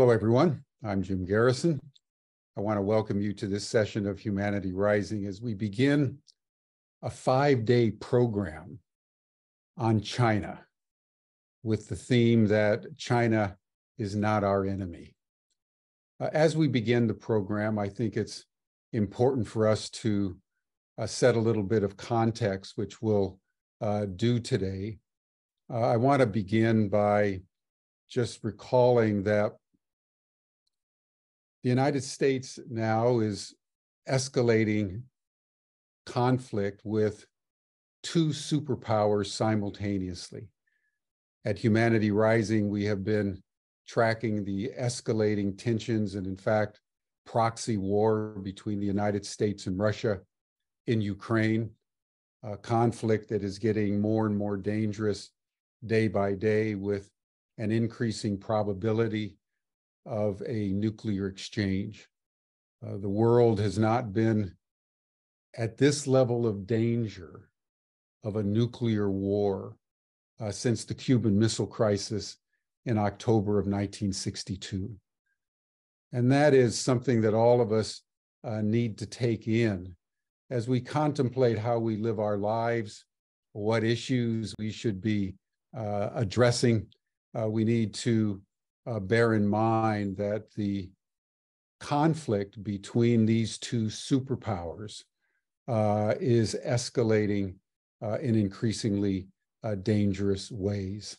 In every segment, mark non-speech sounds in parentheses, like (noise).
Hello, everyone. I'm Jim Garrison. I want to welcome you to this session of Humanity Rising as we begin a five day program on China with the theme that China is not our enemy. Uh, as we begin the program, I think it's important for us to uh, set a little bit of context, which we'll uh, do today. Uh, I want to begin by just recalling that the United States now is escalating conflict with two superpowers simultaneously. At Humanity Rising, we have been tracking the escalating tensions and, in fact, proxy war between the United States and Russia in Ukraine, a conflict that is getting more and more dangerous day by day with an increasing probability of a nuclear exchange. Uh, the world has not been at this level of danger of a nuclear war uh, since the Cuban Missile Crisis in October of 1962. And that is something that all of us uh, need to take in as we contemplate how we live our lives, what issues we should be uh, addressing. Uh, we need to uh, bear in mind that the conflict between these two superpowers uh, is escalating uh, in increasingly uh, dangerous ways.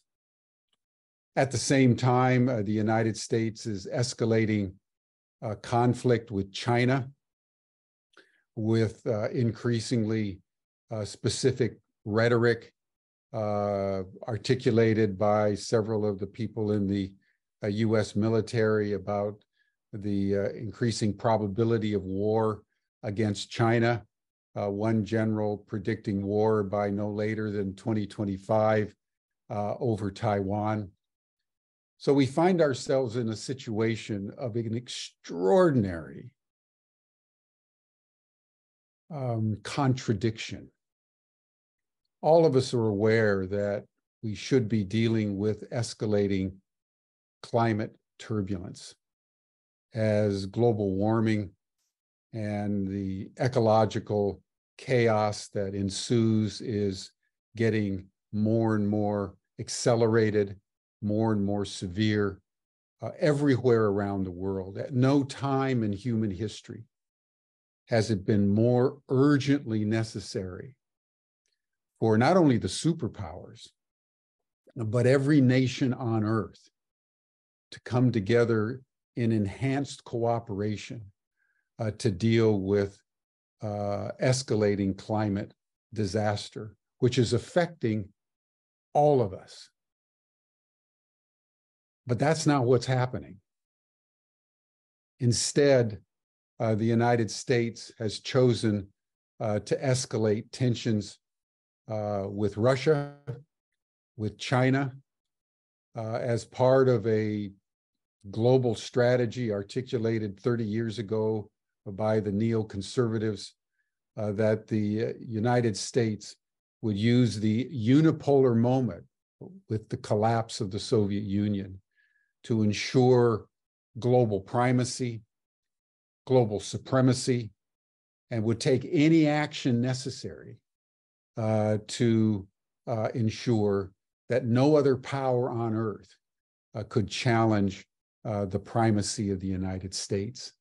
At the same time, uh, the United States is escalating uh, conflict with China with increasingly specific rhetoric articulated by several of the people in the US military about the increasing probability of war against China uh, one general predicting war by no later than 2025 uh, over Taiwan. So we find ourselves in a situation of an extraordinary um, contradiction. All of us are aware that we should be dealing with escalating climate turbulence as global warming and the ecological chaos that ensues is getting more and more accelerated, more and more severe uh, everywhere around the world. At no time in human history has it been more urgently necessary for not only the superpowers, but every nation on earth to come together in enhanced cooperation uh, to deal with uh, escalating climate disaster, which is affecting all of us. But that's not what's happening. Instead, uh, the United States has chosen uh, to escalate tensions uh, with Russia, with China, uh, as part of a global strategy articulated 30 years ago by the neoconservatives uh, that the uh, United States would use the unipolar moment with the collapse of the Soviet Union to ensure global primacy, global supremacy, and would take any action necessary uh, to uh, ensure that no other power on earth uh, could challenge uh, the primacy of the United States.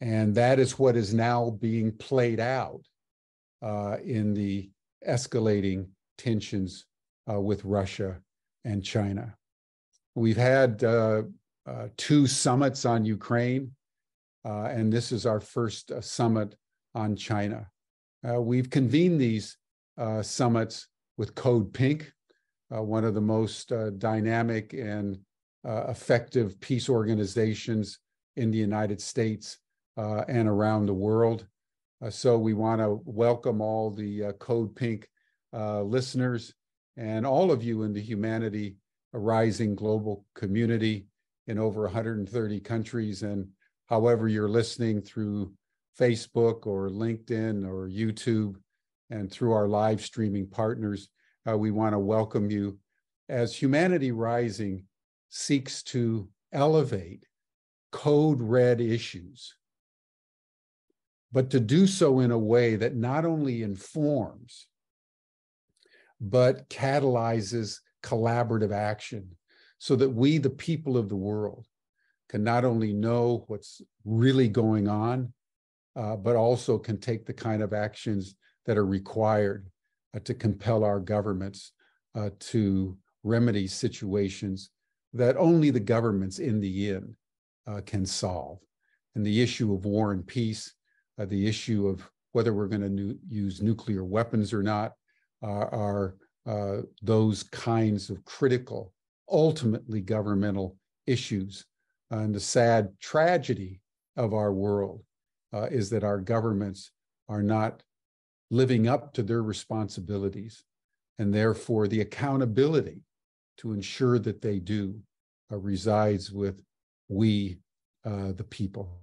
And that is what is now being played out uh, in the escalating tensions uh, with Russia and China. We've had uh, uh two summits on Ukraine, uh, and this is our first summit on China. we've convened these summits with Code Pink, one of the most dynamic and effective peace organizations in the United States uh, and around the world. Uh, so we want to welcome all the uh, Code Pink uh, listeners and all of you in the Humanity Rising global community in over 130 countries. And however you're listening through Facebook or LinkedIn or YouTube and through our live streaming partners, uh, we want to welcome you as Humanity Rising seeks to elevate code red issues, but to do so in a way that not only informs, but catalyzes collaborative action so that we, the people of the world, can not only know what's really going on, uh, but also can take the kind of actions that are required uh, to compel our governments uh, to remedy situations that only the governments in the end uh, can solve. And the issue of war and peace, uh, the issue of whether we're going to use nuclear weapons or not, are uh, those kinds of critical, ultimately governmental issues. And the sad tragedy of our world uh, is that our governments are not living up to their responsibilities. And therefore, the accountability to ensure that they do uh, resides with we, uh, the people.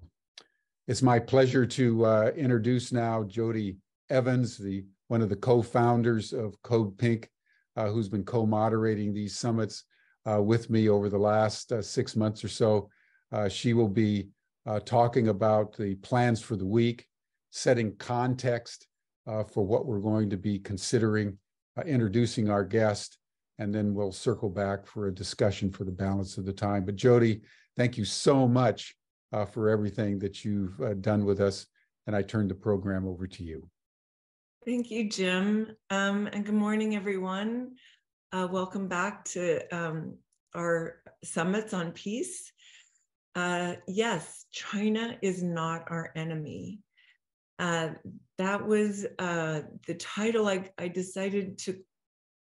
It's my pleasure to uh, introduce now Jodie Evans, the one of the co-founders of Code Pink, uh, who's been co-moderating these summits uh, with me over the last uh, six months or so. she will be talking about the plans for the week, setting context for what we're going to be considering, introducing our guest, and then we'll circle back for a discussion for the balance of the time. But Jodie, thank you so much uh, for everything that you've uh, done with us. And I turn the program over to you. Thank you, Jim. Um, and good morning, everyone. Uh, welcome back to um, our summits on peace. Uh, yes, China is not our enemy. Uh, that was uh, the title I, I decided to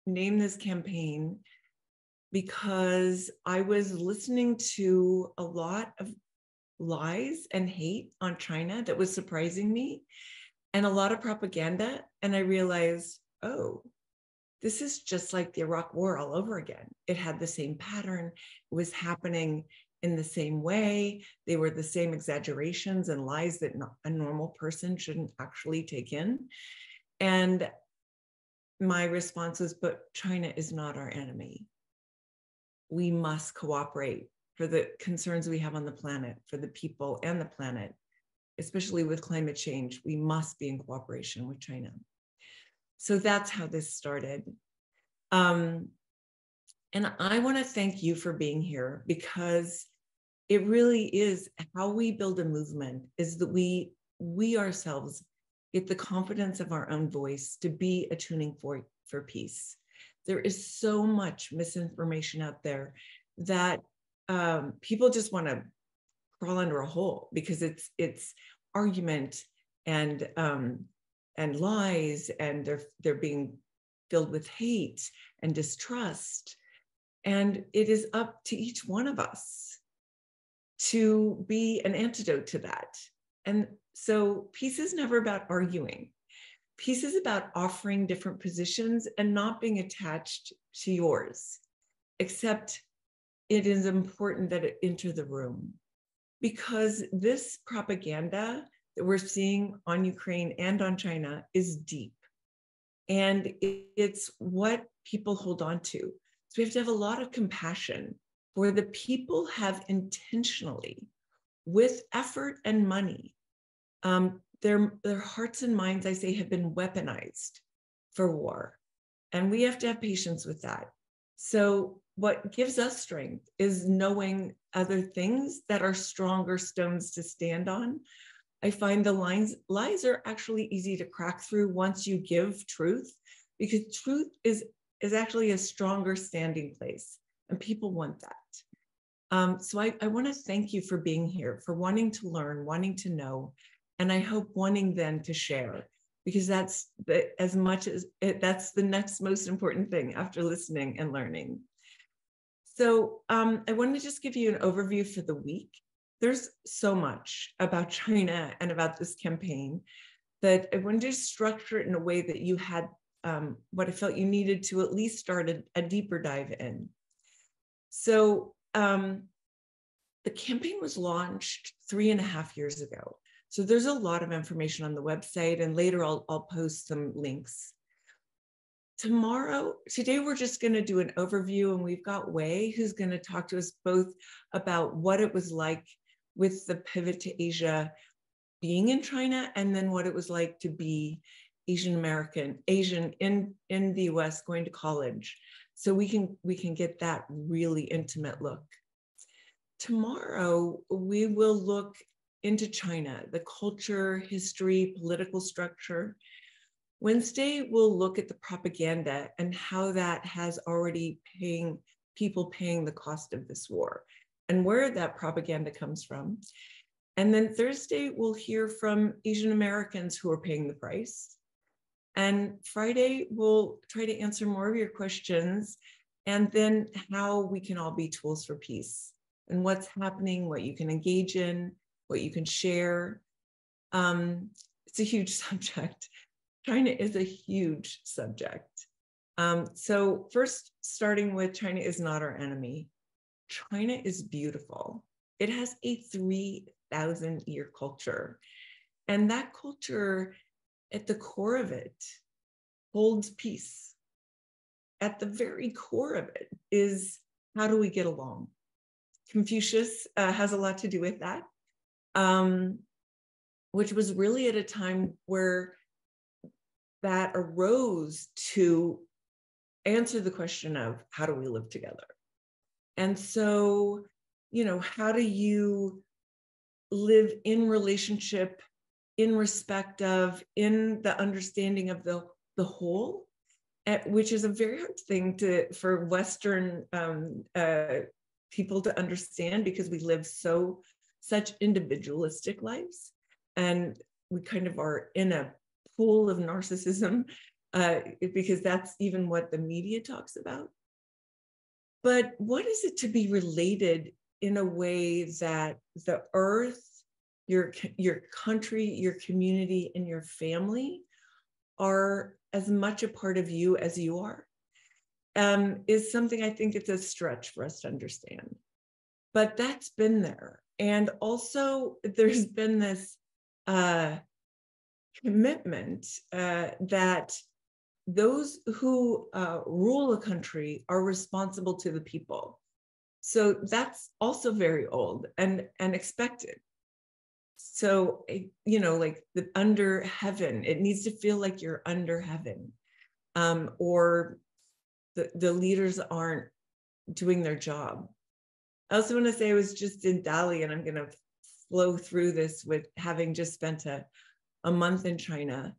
name this campaign because I was listening to a lot of lies and hate on China that was surprising me and a lot of propaganda. And I realized, oh, this is just like the Iraq war all over again. It had the same pattern, it was happening in the same way. They were the same exaggerations and lies that a normal person shouldn't actually take in. And my response was, but China is not our enemy. We must cooperate for the concerns we have on the planet, for the people and the planet, especially with climate change. We must be in cooperation with China. So that's how this started. Um, and I want to thank you for being here because it really is how we build a movement is that we we ourselves get the confidence of our own voice to be a tuning for, for peace. There is so much misinformation out there that um, people just want to crawl under a hole because it's it's argument and um, and lies and they're they're being filled with hate and distrust and it is up to each one of us to be an antidote to that and so peace is never about arguing. Peace is about offering different positions and not being attached to yours, except it is important that it enter the room because this propaganda that we're seeing on Ukraine and on China is deep. And it's what people hold on to. So we have to have a lot of compassion for the people have intentionally, with effort and money, um, their, their hearts and minds, I say, have been weaponized for war. And we have to have patience with that. So, what gives us strength is knowing other things that are stronger stones to stand on. I find the lines, lies are actually easy to crack through once you give truth, because truth is, is actually a stronger standing place, and people want that. Um, so I, I want to thank you for being here, for wanting to learn, wanting to know, and I hope wanting then to share because that's the, as much as it, that's the next most important thing after listening and learning. So um, I want to just give you an overview for the week. There's so much about China and about this campaign that I wanted to structure it in a way that you had um, what I felt you needed to at least start a, a deeper dive in. So um, the campaign was launched three and a half years ago. So there's a lot of information on the website, and later I'll, I'll post some links. tomorrow, today we're just going to do an overview, and we've got Wei who's going to talk to us both about what it was like with the pivot to Asia being in China, and then what it was like to be Asian American, Asian in, in the US going to college. So we can we can get that really intimate look. Tomorrow we will look into China, the culture, history, political structure. Wednesday, we'll look at the propaganda and how that has already paying people paying the cost of this war and where that propaganda comes from. And then Thursday, we'll hear from Asian Americans who are paying the price. And Friday, we'll try to answer more of your questions and then how we can all be tools for peace and what's happening, what you can engage in, what you can share. Um, it's a huge (laughs) subject. China is a huge subject. Um, so, first, starting with China is not our enemy. China is beautiful. It has a 3,000 year culture. And that culture, at the core of it, holds peace. At the very core of it is how do we get along? Confucius uh, has a lot to do with that um, which was really at a time where that arose to answer the question of how do we live together? And so, you know, how do you live in relationship, in respect of, in the understanding of the, the whole, which is a very hard thing to for Western um, uh, people to understand because we live so such individualistic lives. And we kind of are in a pool of narcissism (laughs) uh, because that's even what the media talks about. But what is it to be related in a way that the earth, your, your country, your community, and your family are as much a part of you as you are? Um, is something I think it's a stretch for us to understand. But that's been there. And also, (laughs) there's been this uh, commitment uh, that those who uh, rule a country are responsible to the people. So that's also very old and, and expected. So, eh, you know, like the under heaven, it needs to feel like you're under heaven. Um, or the, the leaders aren't doing their job. I also want to say I was just in Dali and I'm going to flow through this with having just spent a, a month in China.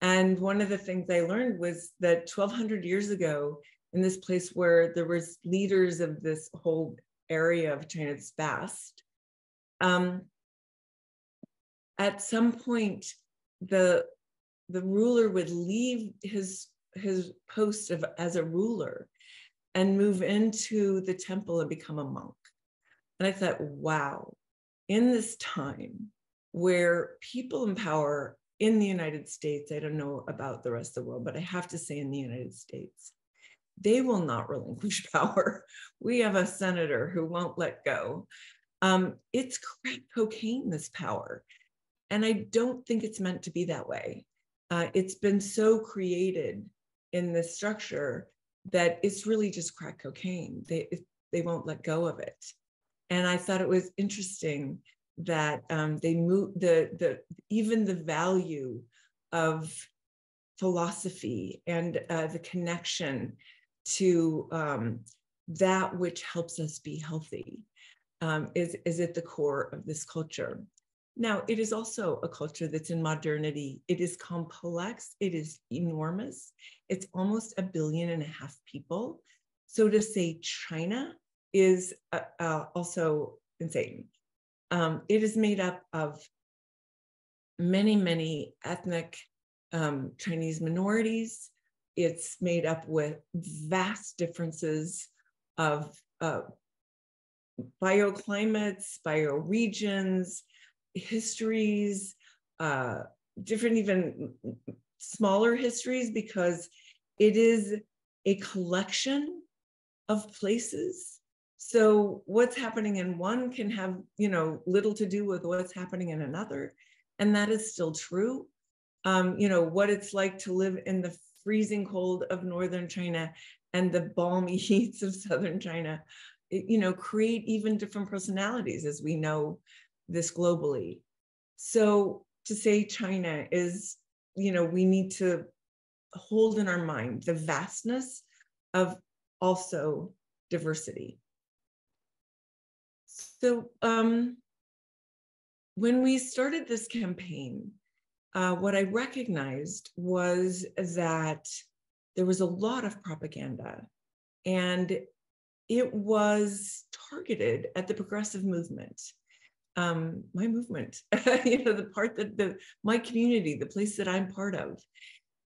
And one of the things I learned was that 1200 years ago, in this place where there was leaders of this whole area of China, it's vast, um, at some point, the the ruler would leave his his post of as a ruler and move into the temple and become a monk. And I thought, wow, in this time where people in power in the United States, I don't know about the rest of the world, but I have to say in the United States, they will not relinquish (laughs) power. We have a senator who won't let go. Um, it's crack cocaine, this power. And I don't think it's meant to be that way. Uh, it's been so created in this structure that it's really just crack cocaine. They, they won't let go of it and I thought it was interesting that um, they move the the even the value of philosophy and uh, the connection to um, that which helps us be healthy um, is is at the core of this culture. Now, it is also a culture that's in modernity. It is complex. It is enormous. It's almost a billion and a half people. So to say China is uh, uh, also insane. Um, it is made up of many, many ethnic um, Chinese minorities. It's made up with vast differences of uh, bioclimates, bioregions, histories, uh, different, even smaller histories, because it is a collection of places so what's happening in one can have, you know, little to do with what's happening in another. And that is still true. Um, you know, what it's like to live in the freezing cold of northern China and the balmy (laughs) heats of southern China, it, you know, create even different personalities as we know this globally. So to say China is, you know, we need to hold in our mind the vastness of also diversity. So um, when we started this campaign, uh, what I recognized was that there was a lot of propaganda and it was targeted at the progressive movement. Um, my movement, (laughs) you know, the part that the my community, the place that I'm part of,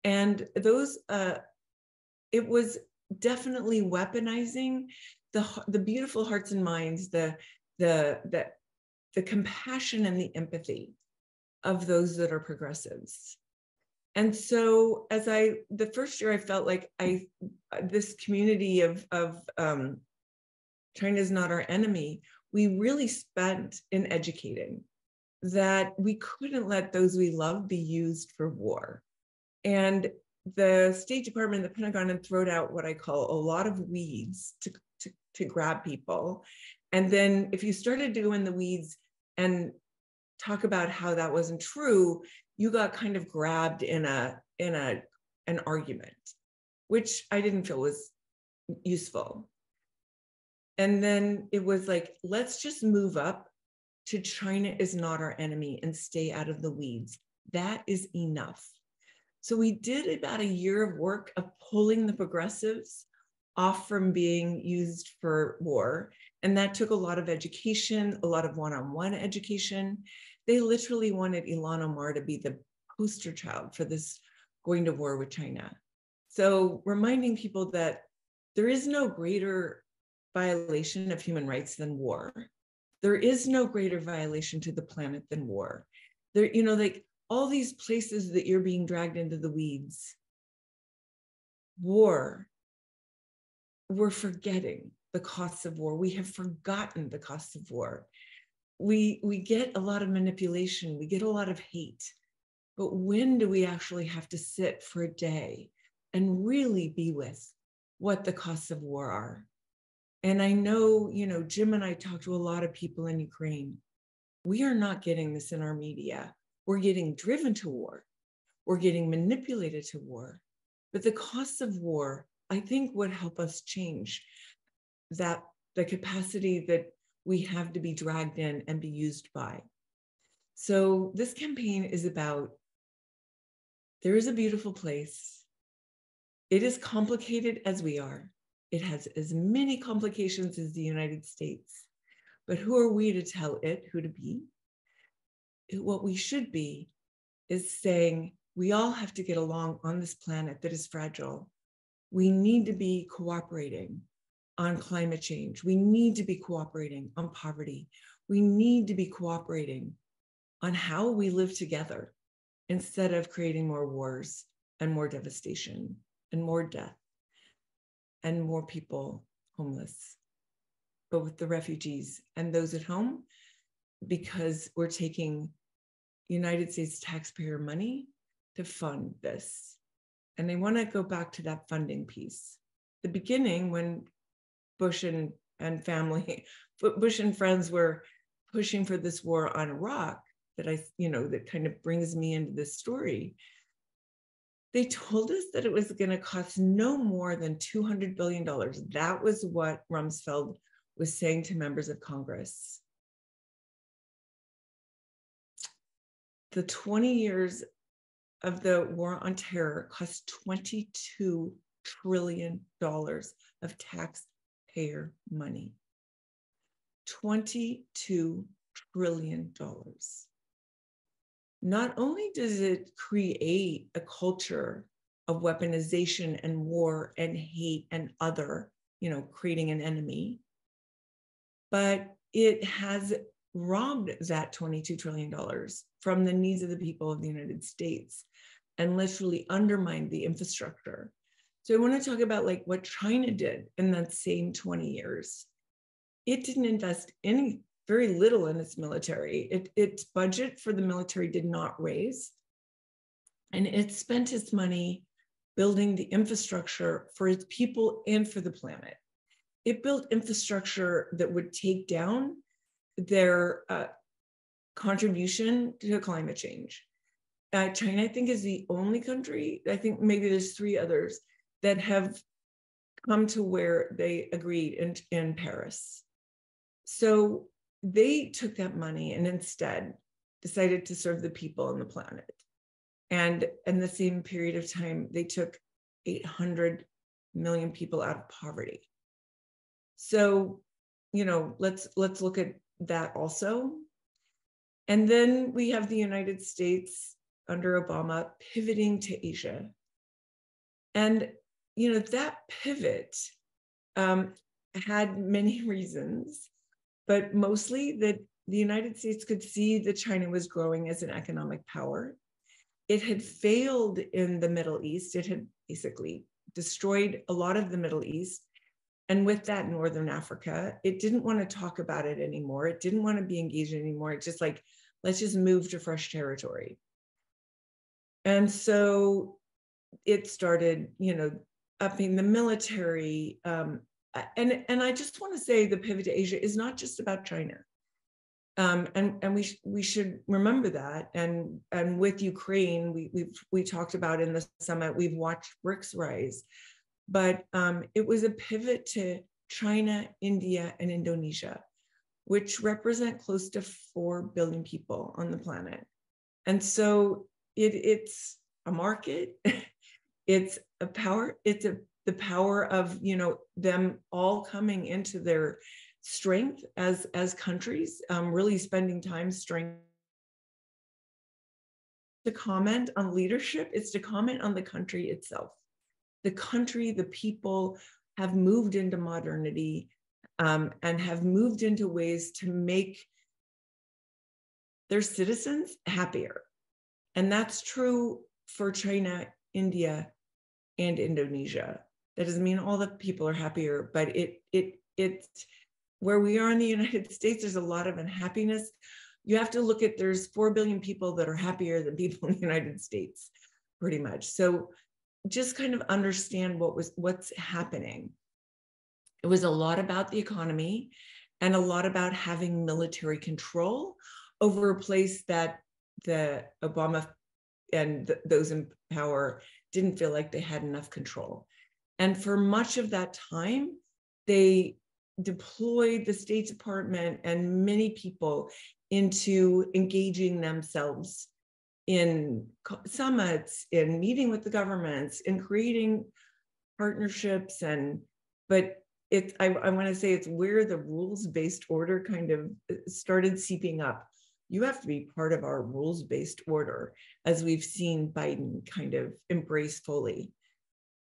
and those, uh, it was definitely weaponizing the the beautiful hearts and minds, the the the the compassion and the empathy of those that are progressives. And so as I, the first year I felt like I, this community of, of um, China's not our enemy, we really spent in educating that we couldn't let those we love be used for war. And the State Department, the Pentagon had thrown out what I call a lot of weeds to, to, to grab people. And then if you started doing the weeds, and talk about how that wasn't true, you got kind of grabbed in a in a an argument, which I didn't feel was useful. And then it was like, let's just move up to China is not our enemy and stay out of the weeds. That is enough. So we did about a year of work of pulling the progressives off from being used for war and that took a lot of education, a lot of one on one education. They literally wanted Ilhan Omar to be the poster child for this going to war with China. So, reminding people that there is no greater violation of human rights than war. There is no greater violation to the planet than war. There, you know, like all these places that you're being dragged into the weeds. War, we're forgetting the costs of war. We have forgotten the costs of war. We, we get a lot of manipulation, we get a lot of hate. But when do we actually have to sit for a day and really be with what the costs of war are? And I know, you know, Jim and I talk to a lot of people in Ukraine. We are not getting this in our media. We're getting driven to war. We're getting manipulated to war. But the costs of war, I think, would help us change that the capacity that we have to be dragged in and be used by. So this campaign is about there is a beautiful place. It is complicated as we are. It has as many complications as the United States. But who are we to tell it who to be? What we should be is saying we all have to get along on this planet that is fragile. We need to be cooperating on climate change. We need to be cooperating on poverty. We need to be cooperating on how we live together instead of creating more wars and more devastation and more death and more people homeless, but with the refugees and those at home, because we're taking United States taxpayer money to fund this. And I want to go back to that funding piece. The beginning, when Bush and, and family, (laughs) Bush and friends were pushing for this war on Iraq that I, you know, that kind of brings me into this story. They told us that it was going to cost no more than $200 billion. That was what Rumsfeld was saying to members of Congress. The 20 years of the war on terror cost $22 trillion of tax taxpayer money. $22 trillion. Not only does it create a culture of weaponization and war and hate and other, you know, creating an enemy, but it has robbed that $22 trillion from the needs of the people of the United States and literally undermined the infrastructure so I want to talk about like what China did in that same 20 years. It didn't invest any very little in its military. It, its budget for the military did not raise. And it spent its money building the infrastructure for its people and for the planet. It built infrastructure that would take down their uh, contribution to climate change. Uh, China, I think, is the only country, I think maybe there's three others that have come to where they agreed in, in Paris. So they took that money and instead decided to serve the people and the planet. And in the same period of time, they took 800 million people out of poverty. So, you know, let's let's look at that also. And then we have the United States under Obama pivoting to Asia. And, you know, that pivot um, had many (laughs) reasons, but mostly that the United States could see that China was growing as an economic power. It had failed in the Middle East. It had basically destroyed a lot of the Middle East. And with that, Northern Africa, it didn't want to talk about it anymore. It didn't want to be engaged anymore. It just like, let's just move to fresh territory. And so it started, you know, upping the military. Um, and, and I just want to say the pivot to Asia is not just about China. Um, and and we sh- we should remember that. And and with Ukraine, we we we talked about in the summit, we've watched BRICS rise, but um, it was a pivot to China, India, and Indonesia, which represent close to four billion people on the planet. And so it, it's a market, (laughs) it's a power, it's a the power of you know them all coming into their strength as as countries, um, really spending time strength. To comment on leadership, it's to comment on the country itself. The country, the people have moved into modernity um, and have moved into ways to make their citizens happier. And that's true for China, India, and Indonesia. That doesn't mean all the people are happier, but it it it's where we are in the United (laughs) States, there's a lot of unhappiness. You have to look at there's 4 billion people that are happier than people in the United States, pretty much. So just kind of understand what was what's happening. It was a lot about the economy and a lot about having military control over a place that the Obama and th- those in power didn't feel like they had enough control. And for much of that time, they deployed the State Department and many people into engaging themselves in summits, in meeting with the governments, in creating partnerships. And, but it, I, I want to say it's where the rules based order kind of uh, started seeping up. You have to be part of our rules based order, as we've seen Biden kind of embrace fully.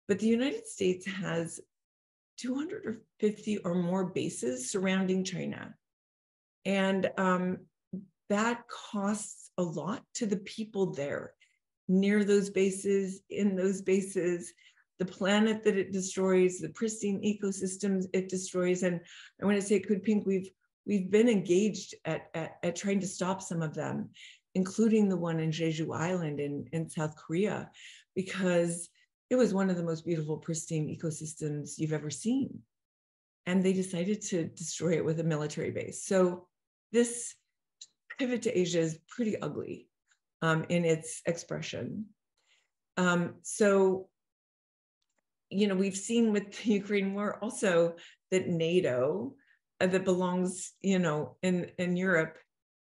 But the United States has 250 or more bases surrounding China. And um, that costs a lot to the people there, near those bases, in those bases, the planet that it destroys, the pristine ecosystems it destroys. And I want to say, Code Pink, we've we've been engaged at, at, at trying to stop some of them, including the one in Jeju Island in, in South Korea, because it was one of the most beautiful, pristine ecosystems you've ever seen. And they decided to destroy it with a military base. So this pivot to Asia is pretty ugly um, in its expression. Um, so, you know, we've seen with the (laughs) Ukraine war also that NATO, that belongs, you know, in, in Europe,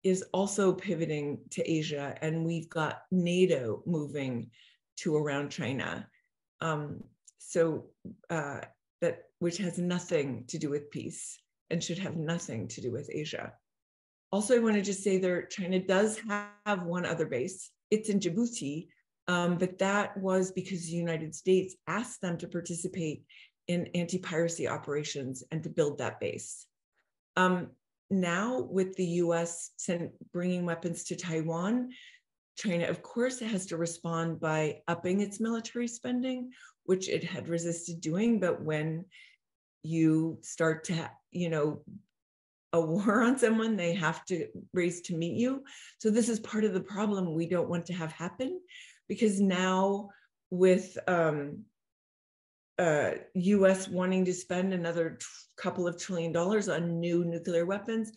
is also pivoting to Asia. And we've got NATO moving to around China. Um, so uh, that which has nothing to do with peace and should have nothing to do with Asia. Also, I want to just say there, China does have one other base. It's in Djibouti, um, but that was because the United States asked them to participate in anti-piracy operations and to build that base. Um, now, with the U.S. Send, bringing weapons to Taiwan, China, of course, has to respond by upping its military spending, which it had resisted doing. But when you start to, you know, a war on someone, they have to race to meet you. So this is part of the problem we don't want to have happen because now with um, uh, US wanting to spend another couple of trillion dollars on new nuclear weapons,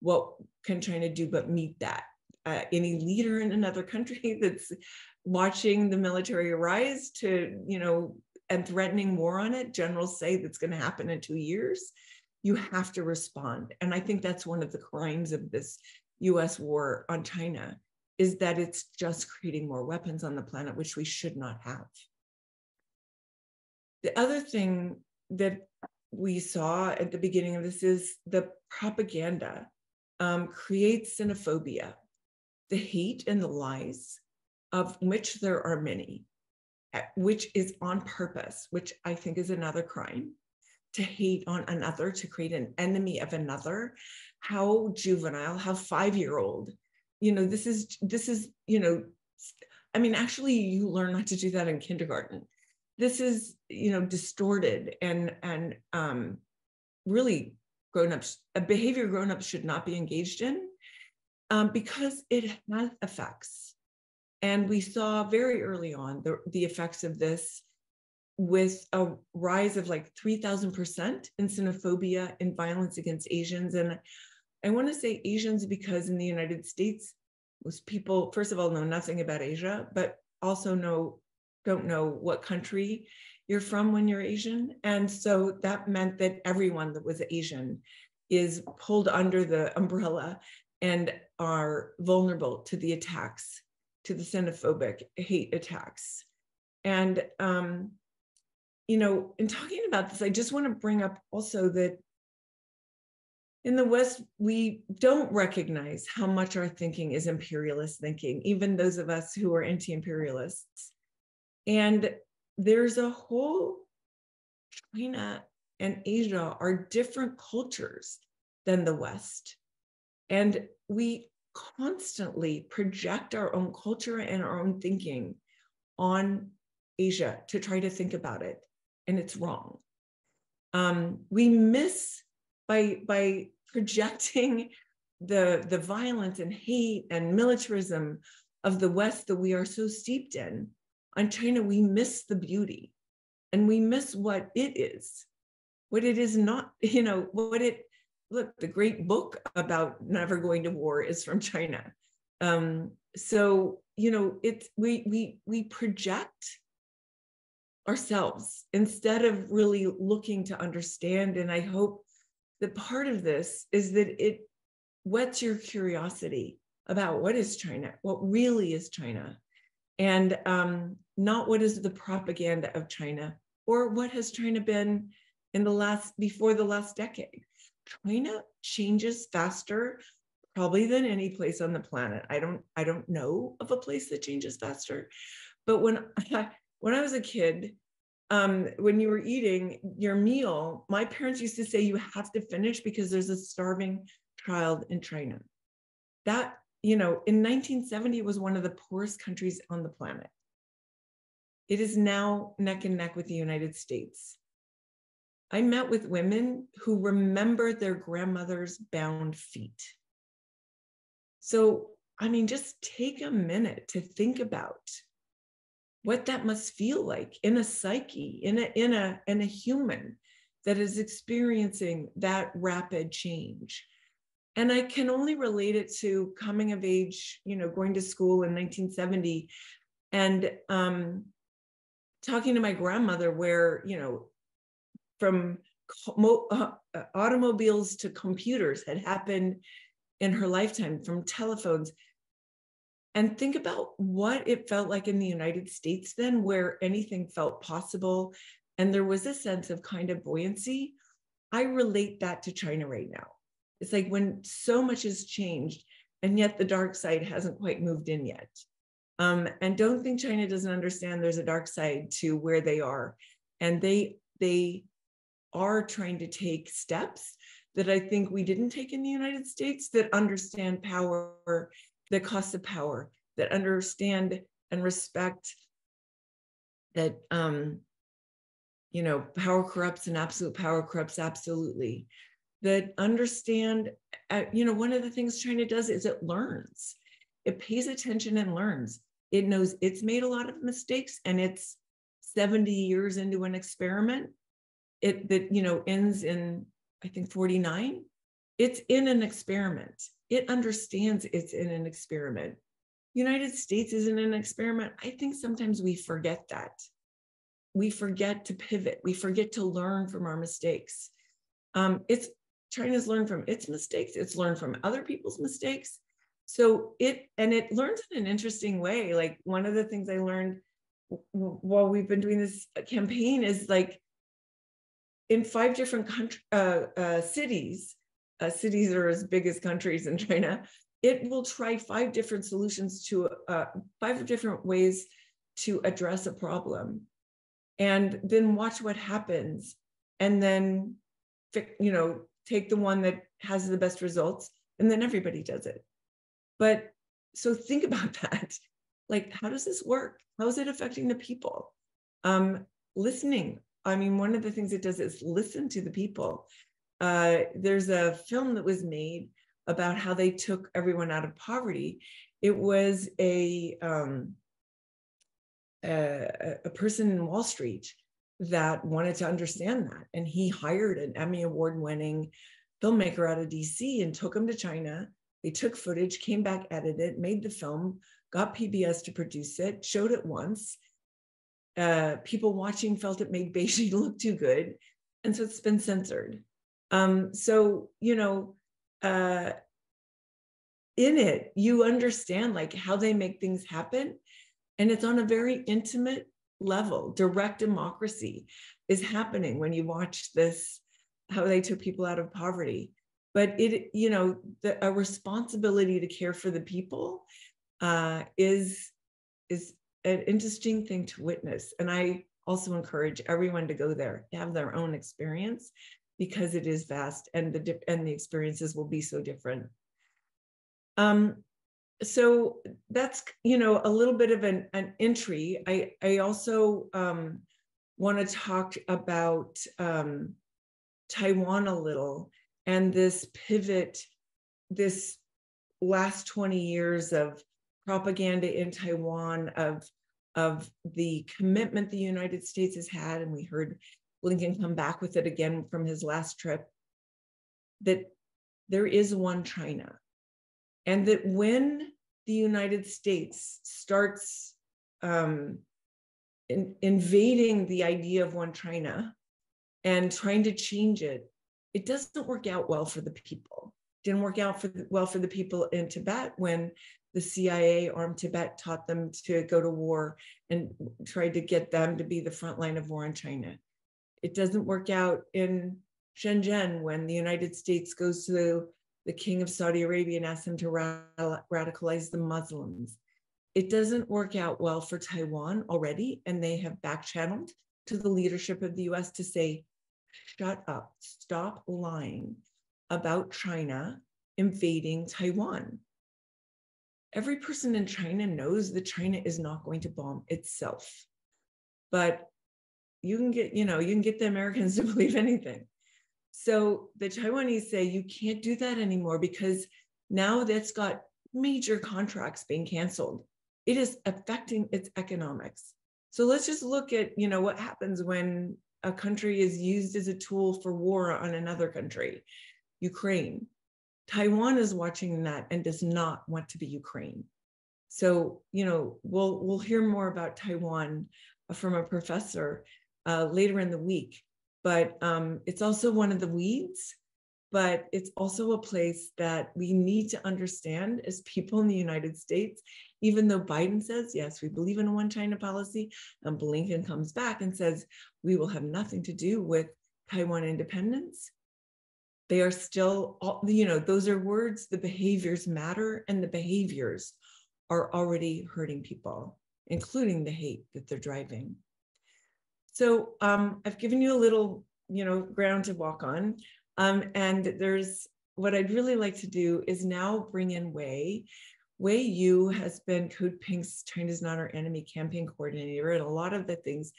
what can China do but meet that? Uh, any leader in another country (laughs) that's watching the military rise to, you know, and threatening war on it, generals say that's going to happen in two years, you have to respond. And I think that's one of the crimes of this US war on China is that it's just creating more weapons on the planet, which we should not have. The other thing that we saw at the beginning of this is the propaganda um, creates xenophobia, the hate and the lies, of which there are many, which is on purpose, which I think is another crime to hate on another, to create an enemy of another. How juvenile, how five year old, you know, this is, this is, you know, I mean, actually, you learn not to do that in kindergarten this is you know distorted and and um, really grown-ups a behavior grown-ups should not be engaged in um, because it has effects. And we saw very early on the, the effects of this with a rise of like 3000% in xenophobia and violence against asians. And i want to say asians because in the united states most people first of all know nothing about asia but also know don't know what country you're from when you're Asian. And so that meant that everyone that was Asian is pulled under the umbrella and are vulnerable to the attacks, to the xenophobic hate attacks. And, um, you know, in talking about this, I just want to bring up also that in the West, we don't recognize how much our thinking is imperialist thinking, even those of us who are anti imperialists. And there's a whole China and Asia are different cultures than the West. And we constantly project our own culture and our own thinking on Asia to try to think about it. And it's wrong. Um, we miss by, by projecting (laughs) the, the violence and hate and militarism of the West that we are so steeped in on China, we miss the beauty and we miss what it is, what it is not, (laughs) you know, what it, look, the great book about never going to war is from China. Um, so, you know, it's, we, we, we project ourselves instead of really looking to understand. And I hope that part of this is that it whets your curiosity about what is China, what really is China, and um, not what is the propaganda of China or what has China been in the last before the last decade. China changes faster probably than any place on the planet. I don't I don't know of a place that changes faster. But when I, (laughs) when I was a kid, um, when you were eating your meal, my parents used to say you have to finish because there's a starving child in China. That you know, in 1970, it was one of the poorest countries on the planet. It is now neck and neck with the United States. I met with women who remember their grandmother's bound feet. So, I mean, just take a minute to think about what that must feel like in a psyche, in a, in a, in a human that is experiencing that rapid change and i can only relate it to coming of age you know going to school in 1970 and um, talking to my grandmother where you know from uh, automobiles to computers had happened in her lifetime from telephones. And think about what it felt like in the united states then where anything felt possible and there was a sense of kind of buoyancy. I relate that to china right now it's like when so much has changed, and yet the dark side hasn't quite moved in yet. Um, and don't think China doesn't understand there's a dark side to where they are. And they they are trying to take steps that I think we didn't take in the United States that understand power, the cost of power, that understand and respect that um, you know power corrupts and absolute power corrupts absolutely that understand, uh, you know, one of the things China does is it learns, it pays attention and learns. It knows it's made a lot of mistakes and it's 70 years into an experiment. It that you know ends in i think 49 it's in an experiment. It understands it's in an experiment. United states is in an experiment. I think sometimes we forget that. We forget to pivot. We forget to learn from our mistakes. Um, it's china's learned from its mistakes it's learned from other people's mistakes. So it and it learns in an interesting way. Like one of the things i learned while we've been doing this campaign is like in five different country, uh, uh, cities, uh, cities are as big as countries in China, it will try five different solutions to uh, five different ways to address a problem. And then watch what happens. And then you know take the one that has the best results and then everybody does it. But so think (laughs) about that. Like how does this work? How is it affecting the people? Um listening. I mean one of the things it does is listen to the people. Uh there's a film that was made about how they took everyone out of poverty. It was a um a, a person in wall street that wanted to understand that and he hired an emmy award winning filmmaker out of dc and took him to china they took footage came back edited it made the film got PBS to produce it, showed it once. Uh, people watching felt it made (laughs) Beijing look too good. And so it's been censored. Um, so, you know, uh, in it, you understand like how they make things happen. And it's on a very intimate level. Direct democracy is happening when you watch this, how they took people out of poverty. But it, you know, the, a responsibility to care for the people uh, is is an interesting thing to witness. And I also encourage everyone to go there, have their own experience, because it is vast and the and the experiences will be so different. Um, so that's you know a little bit of an, an entry. I I also um, want to talk about um, Taiwan a little and this pivot, this last 20 years of propaganda in Taiwan of, of the commitment the United States has had, and we heard Blinken come back with it again from his last trip, that there is one China. And that when the United States starts um, in, invading the idea of one China and trying to change it, it doesn't work out well for the people. Didn't work out for the, well for the people in Tibet when the CIA armed Tibet taught them to go to war and tried to get them to be the front line of war in China. It doesn't work out in Xinjiang when the United States goes to the, king of Saudi Arabia and asks him to radicalize the Muslims. It doesn't work out well for Taiwan already, and they have back channeled to the leadership of the US to say, shut up, stop lying about China invading Taiwan every person in China knows that China is not going to bomb itself. But you can get, you know, you can get the Americans (laughs) to believe anything. So the Taiwanese say you can't do that anymore because now that's got major contracts being canceled. It is affecting its economics. So let's just look at, you know, what happens when a country is used as a tool for war on another country. Ukraine. Taiwan is watching that and does not want to be Ukraine. So, you know, we'll we'll hear more about Taiwan from a professor uh, later in the week. But um, it's also one of the weeds. But it's also a place that we need to understand as people in the United States. Even though Biden says yes, we believe in a one China policy, and Blinken comes back and says we will have nothing to do with Taiwan independence they are still all, you know those are words the behaviors matter and the behaviors are already hurting people including the hate that they're driving so um, i've given you a little you know ground to walk on. Um, and there's what i'd really like to do is now bring in wei. Wei yu has been code pink's china's not our enemy campaign coordinator and a lot of the things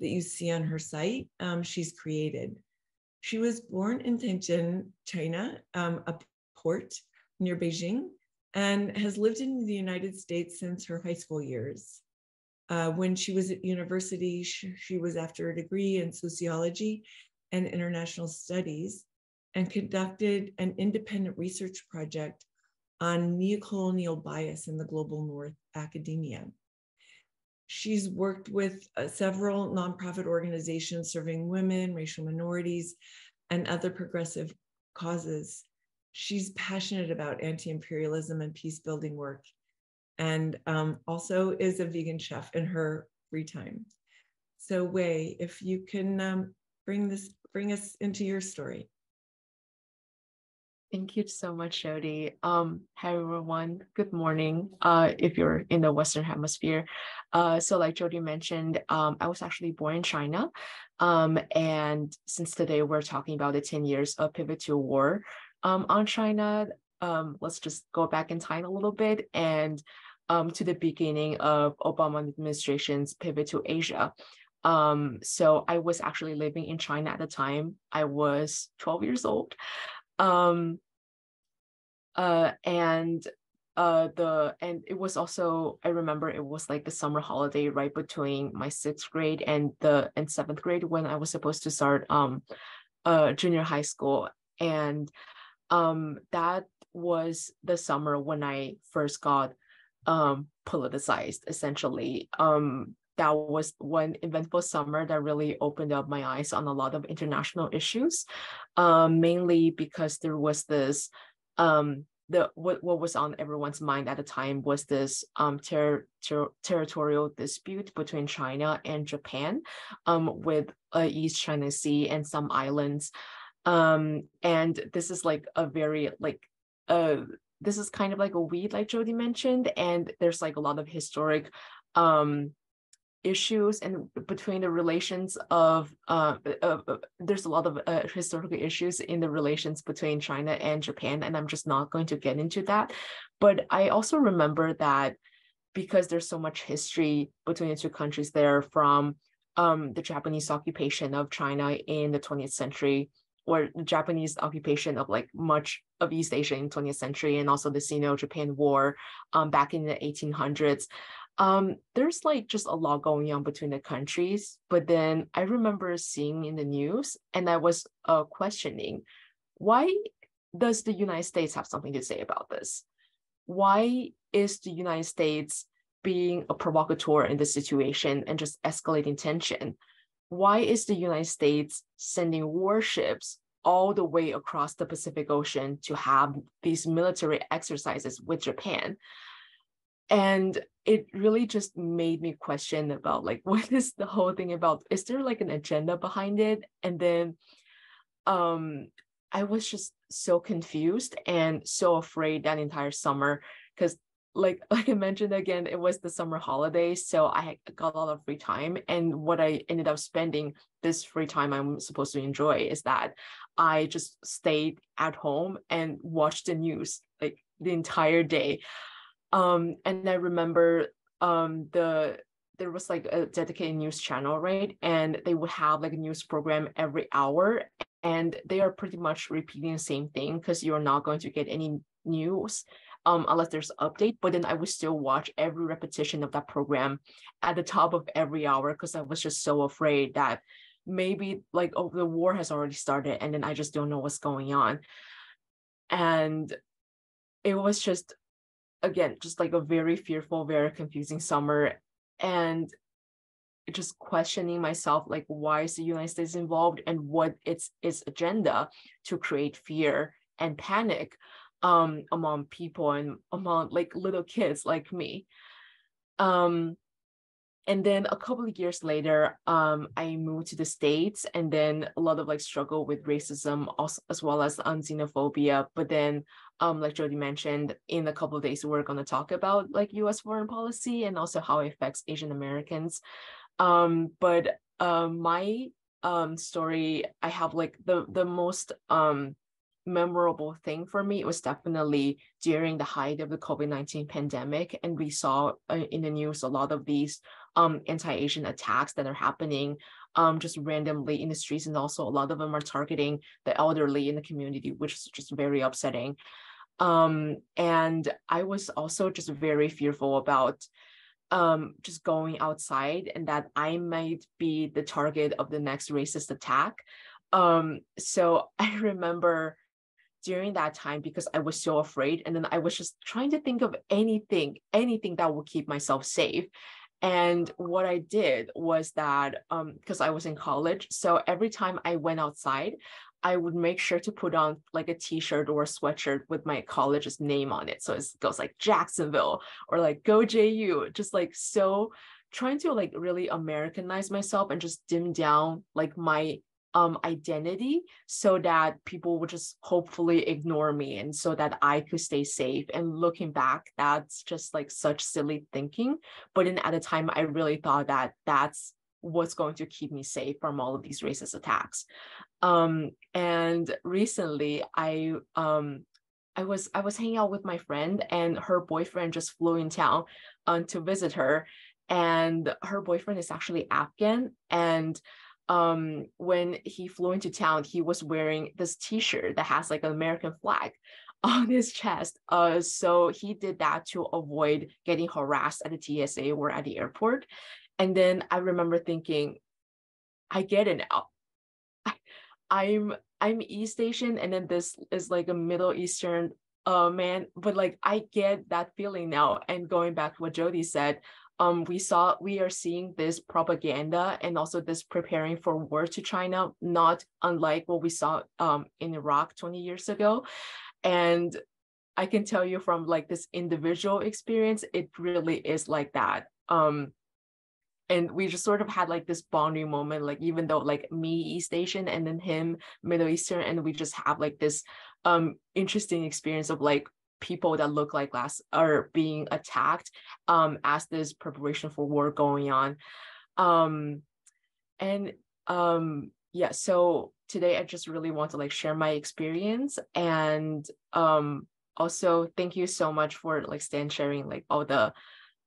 that you see on her site um, she's created. She was born in Tianjin, China, um, a port near Beijing, and has lived in the United States since her high school years. Uh, when she was at university, she, she was after a degree in sociology and international studies and conducted an independent research project on neocolonial bias in the global north academia. She's worked with uh, several nonprofit organizations serving women, racial minorities, and other progressive causes. She's passionate about anti imperialism and peace building work, and um, also is a vegan chef in her free time. So, Wei, if you can um, bring this, bring us into your story. Thank you so much, Jodie. Um, hi everyone. Good morning. Uh, if you're in the Western Hemisphere, uh, so like Jodie mentioned, um, I was actually born in China, um, and since today we're talking about the ten years of pivot to war, um, on China. Um, let's just go back in time a little bit and um, to the beginning of Obama administration's pivot to Asia. Um, so I was actually living in China at the time. I was 12 years old. Um, uh, and uh, the and it was also I remember it was like the summer holiday right between my sixth grade and the and seventh grade when I was supposed to start um, uh, junior high school, and um, that was the summer when I first got um, politicized. Essentially, um, that was one eventful summer that really opened up my eyes on a lot of international issues, um, mainly because there was this um, the what, what was on everyone's mind at the time was this um, ter- ter- territorial dispute between China and Japan um, with uh, East China Sea and some islands. Um, and this is like a very like uh, this is kind of like a weed like Jodie mentioned, and there's like a lot of historic um issues and between the relations of uh, uh, uh, there's a lot of uh, historical issues in the relations between China and Japan and I'm just not going to get into that. But I also remember that because there's so much history between the two countries there from um, the Japanese occupation of China in the 20th century or the Japanese occupation of like much of East Asia in 20th century and also the Sino-Japan War um, back in the 1800s um, there's like just a lot going on between the countries. But then I remember seeing in the news and I was uh, questioning why does the United States have something to say about this? Why is the United States being a provocateur in the situation and just escalating tension? Why is the United States sending warships all the way across the Pacific Ocean to have these military exercises with Japan? and it really just made me question about like (laughs) what is the whole thing about is there like an agenda behind it and then um i was just so confused and so afraid that entire summer because like (laughs) like i mentioned again it was the summer holidays so i got a lot of free time and what i ended up spending this free time i'm supposed to enjoy is that i just stayed at home and watched the news like the entire day um, and I remember um, the there was like a dedicated news channel, right? And they would have like a news program every hour, and they are pretty much repeating the same thing because you're not going to get any news um, unless there's an update. But then I would still watch every repetition of that program at the top of every hour because I was just so afraid that maybe like oh the war has already started and then I just don't know what's going on. And it was just again just like a very fearful very confusing summer and just questioning myself like why is the united states involved and what its its agenda to create fear and panic um among people and among like little kids like me um and then a couple of years later um i moved to the states and then a lot of like struggle with racism also, as well as xenophobia but then um, like Jodie mentioned, in a couple of days, we're going to talk about like U.S. foreign policy and also how it affects Asian Americans. Um, but um, my um, story, I have like the the most um, memorable thing for me It was definitely during the height of the COVID-19 pandemic. And we saw uh, in the news a lot of these um, anti-Asian attacks that are happening um, just randomly in the streets. And also a lot of them are targeting the elderly in the community, which is just very upsetting. Um, and I was also just very fearful about um, just going outside and that I might be the target of the next racist attack. Um, so (laughs) I remember during that time because I was so afraid. And then I was just trying to think of anything, anything that would keep myself safe. And what I did was that because um, I was in college, so every time I went outside, I would make sure to put on like a t-shirt or a sweatshirt with my college's name on it. So it goes like Jacksonville or like Go JU, just like so trying to like really Americanize myself and just dim down like my um identity so that people would just hopefully ignore me and so that I could stay safe. And looking back, that's just like such silly thinking. But at the time, I really thought that that's what's going to keep me safe from all of these racist attacks. Um, and recently, I um, I was I was hanging out with my friend, and her boyfriend just flew in town um, to visit her, and her boyfriend is actually Afghan, and um when he flew into town he was wearing this t-shirt that has like an american flag (laughs) on his chest uh so he did that to avoid getting harassed at the tsa or at the airport and then I remember thinking, I get it now. (laughs) I, am I'm East Asian, and then this is like a Middle Eastern uh man, but like I get that feeling now. And going back to what Jodie said, um, we saw we are seeing this propaganda and also this preparing for war to China, not unlike what we saw um in Iraq 20 years ago. And I can tell you from like this individual experience, it really is like that. Um, and we just sort of had like this bonding moment like even though like me east asian and then him middle eastern and we just have like this um interesting experience of like people that look like last are being attacked um as this preparation for war going on um and um yeah so today i just really want to like share my experience and um also thank you so much for like stan sharing like all the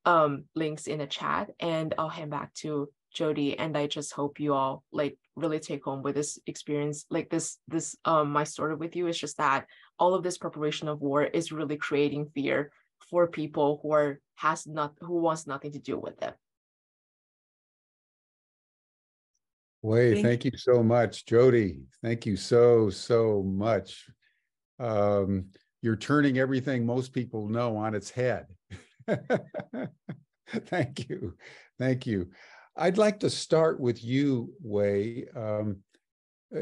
um, links in the chat and I'll hand back to Jodie. And I just hope you all like really take home with this experience. Like this, this um my story with you is just that all of this preparation of war is really creating fear for people who are has not who wants nothing to do with it. Wei, thank, thank you so much. Jodie, thank you so, so much. Um, you're turning everything most people know on its head. (laughs) Thank you. Thank you. I'd like to start with you, Wei. Um, uh,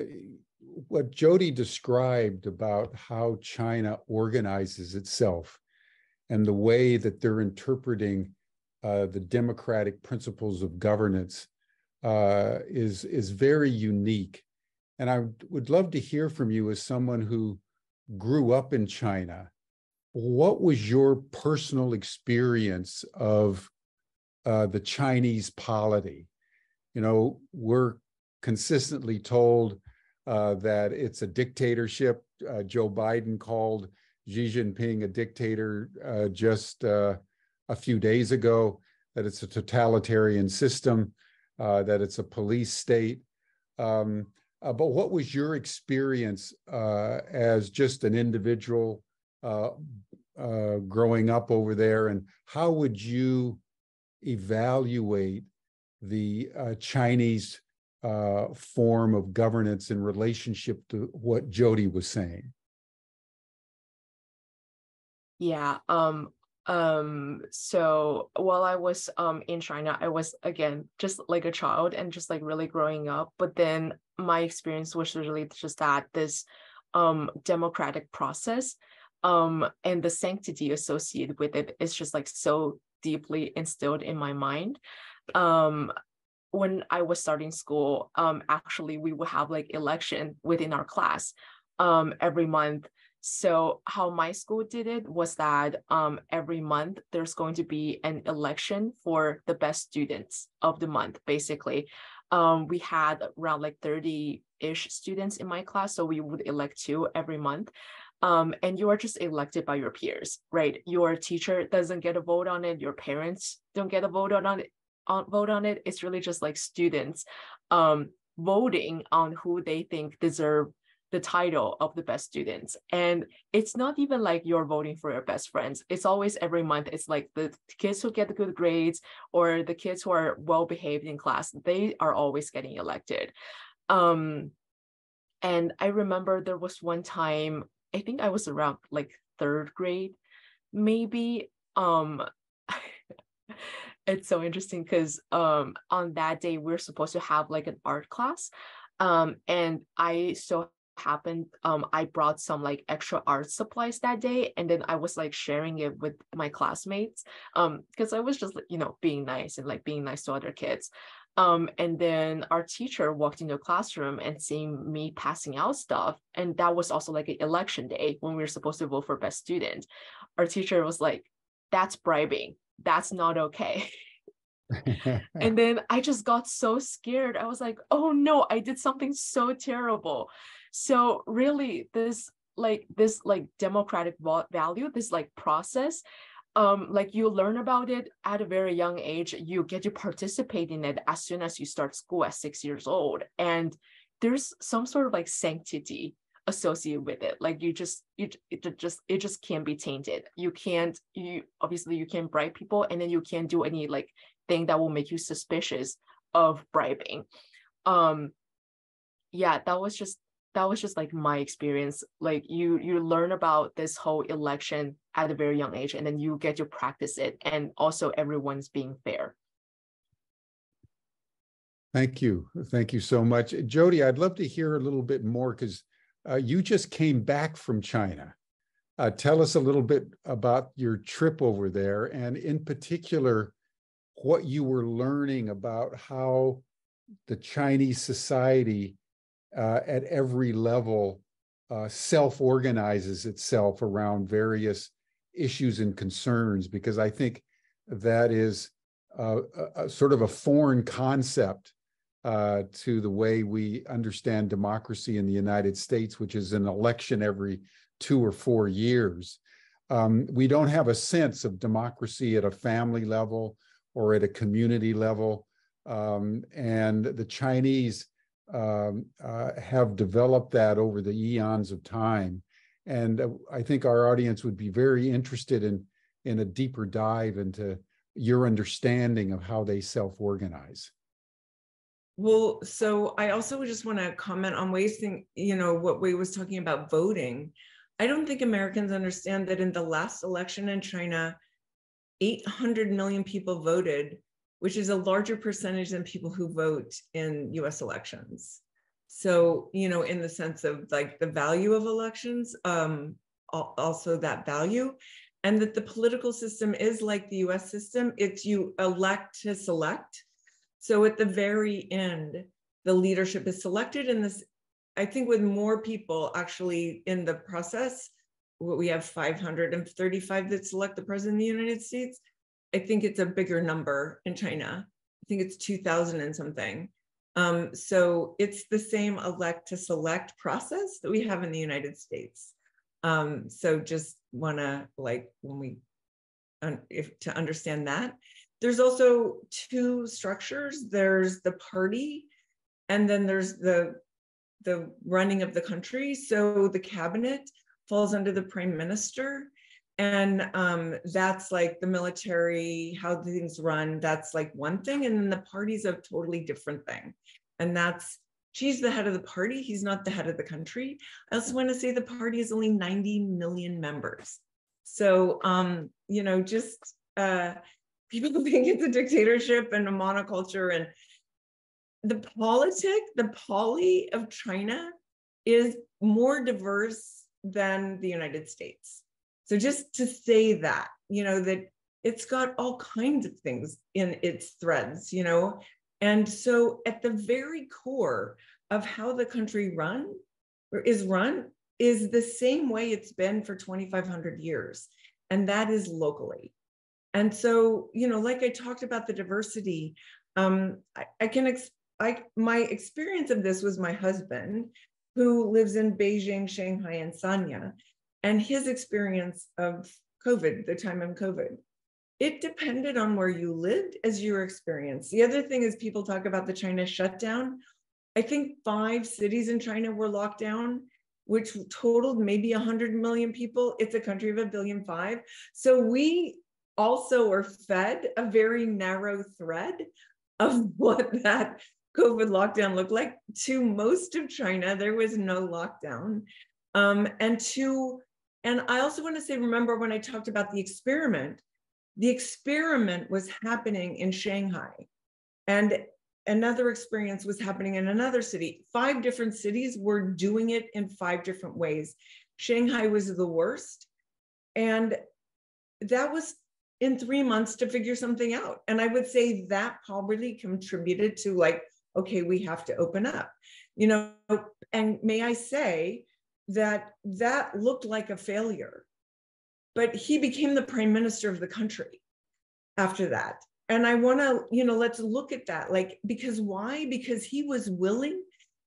what Jodie described about how China organizes itself and the way that they're interpreting uh, the democratic principles of governance uh, is, is very unique. And I would love to hear from you as someone who grew up in China what was your personal experience of uh, the Chinese polity? You know, we're consistently told uh, that it's a dictatorship. Uh, Joe Biden called Xi Jinping a dictator uh, just uh, a few days ago, that it's a totalitarian system, uh, that it's a police state. Um, but what was your experience as just an individual growing up over there, and how would you evaluate the Chinese uh, form of governance in relationship to what Jodie was saying? Yeah. Um, um so while i was um in china i was again just like a child and just like really growing up but then my experience was really just that this um democratic process um, and the sanctity associated with it is just like so deeply instilled in my mind. Um, when I was starting school, um, actually we would have like election within our class um, every month. So how my school did it was that um, every month there's going to be an election for the best students of the month, basically. Um, we had around like 30-ish students in my class, so we would elect two every month um, and you are just elected by your peers, right? Your teacher doesn't get a vote on it. Your parents don't get a vote on it. Vote on it. It's really just like students um, voting on who they think deserve the title of the best students. And it's not even like you're voting for your best friends. It's always every month. It's like the kids who get the good grades or the kids who are well behaved in class, they are always getting elected. Um, and I remember there was one time, I think I was around like third grade, maybe. Um, (laughs) it's so interesting because um, on that day we we're supposed to have like an art class um, and I so happened um i brought some like extra art supplies that day and then i was like sharing it with my classmates um because i was just you know being nice and like being nice to other kids um and then our teacher walked into the classroom and seeing me passing out stuff and that was also like an election day when we were supposed to vote for best student. Our teacher was like that's bribing that's not okay (laughs) (laughs) and then I just got so scared. I was like, oh no, I did something so terrible. So really this like this like democratic value, this like process, um, like you learn about it at a very young age. You get to participate in it as soon as you start school at six years old. And there's some sort of like sanctity associated with it. Like you just you it just it just can't be tainted. You can't you obviously you can't bribe people and then you can't do any like thing that will make you suspicious of bribing. Um yeah that was just that was just like my experience. Like you you learn about this whole election at a very young age and then you get to practice it and also everyone's being fair. Thank you. Thank you so much. Jodie i'd love to hear a little bit more because uh, you just came back from china. Uh, tell us a little bit about your trip over there and in particular what you were learning about how the Chinese society uh, at every level uh, self organizes itself around various issues and concerns, because I think that is uh, a, a sort of a foreign concept uh, to the way we understand democracy in the United States, which is an election every two or four years. Um, we don't have a sense of democracy at a family level or at a community level. Um, and the Chinese um, uh, have developed that over the eons of time. And uh, I think our audience would be very interested in, in a deeper dive into your understanding of how they self organize. Well, so I also just want to comment on wasting, you know, what Wei was talking about voting. I don't think Americans understand that in the last election in China, 800 million people voted, which is a larger percentage than people who vote in US elections. So, you know, in the sense of like the value of elections, um, also that value, and that the political system is like the US system, it's you elect to select. So at the very end, the leadership is selected in this, I think with more people actually in the process, what we have 535 that select the president of the United States. I think it's a bigger number in China. I think it's 2000 and something. Um, so it's the same elect to select process that we have in the United States. Um, so just want to like when we, if to understand that. There's also two structures. There's the party, and then there's the the running of the country. So the cabinet falls under the prime minister and um, that's like the military how things run that's like one thing and then the party's a totally different thing and that's Xi's the head of the party he's not the head of the country i also want to say the party is only 90 million members so um, you know just uh, people (laughs) think it's a dictatorship and a monoculture and the politic the poly of china is more diverse than the United States. So just to say that, you know, that it's got all kinds of things in its threads, you know. And so at the very core of how the country run or is run is the same way it's been for 2500 years and that is locally and so you know like i talked about the diversity um, I, I, can ex- I, my experience of this was my husband who lives in Beijing, Shanghai, and Sanya, and his experience of COVID, the time of COVID. It depended on where you lived as your experience. The other thing is people talk about the China shutdown. I think five cities in China were locked down, which totaled maybe 100 million people. It's a country of a billion five. So we also are fed a very narrow thread of (laughs) what that COVID lockdown looked like. To most of China, there was no lockdown. Um, and to, and I also want to say, remember when I talked about the experiment, the experiment was happening in Shanghai. And another experience was happening in another city. Five different cities were doing it in five different ways. Shanghai was the worst. And that was in three months to figure something out. And I would say that probably contributed to like, okay, we have to open up, you know. And may I say that that looked like a failure, but he became the prime minister of the country after that. And I want to, you know, let's look at that. Like, because why? Because he was willing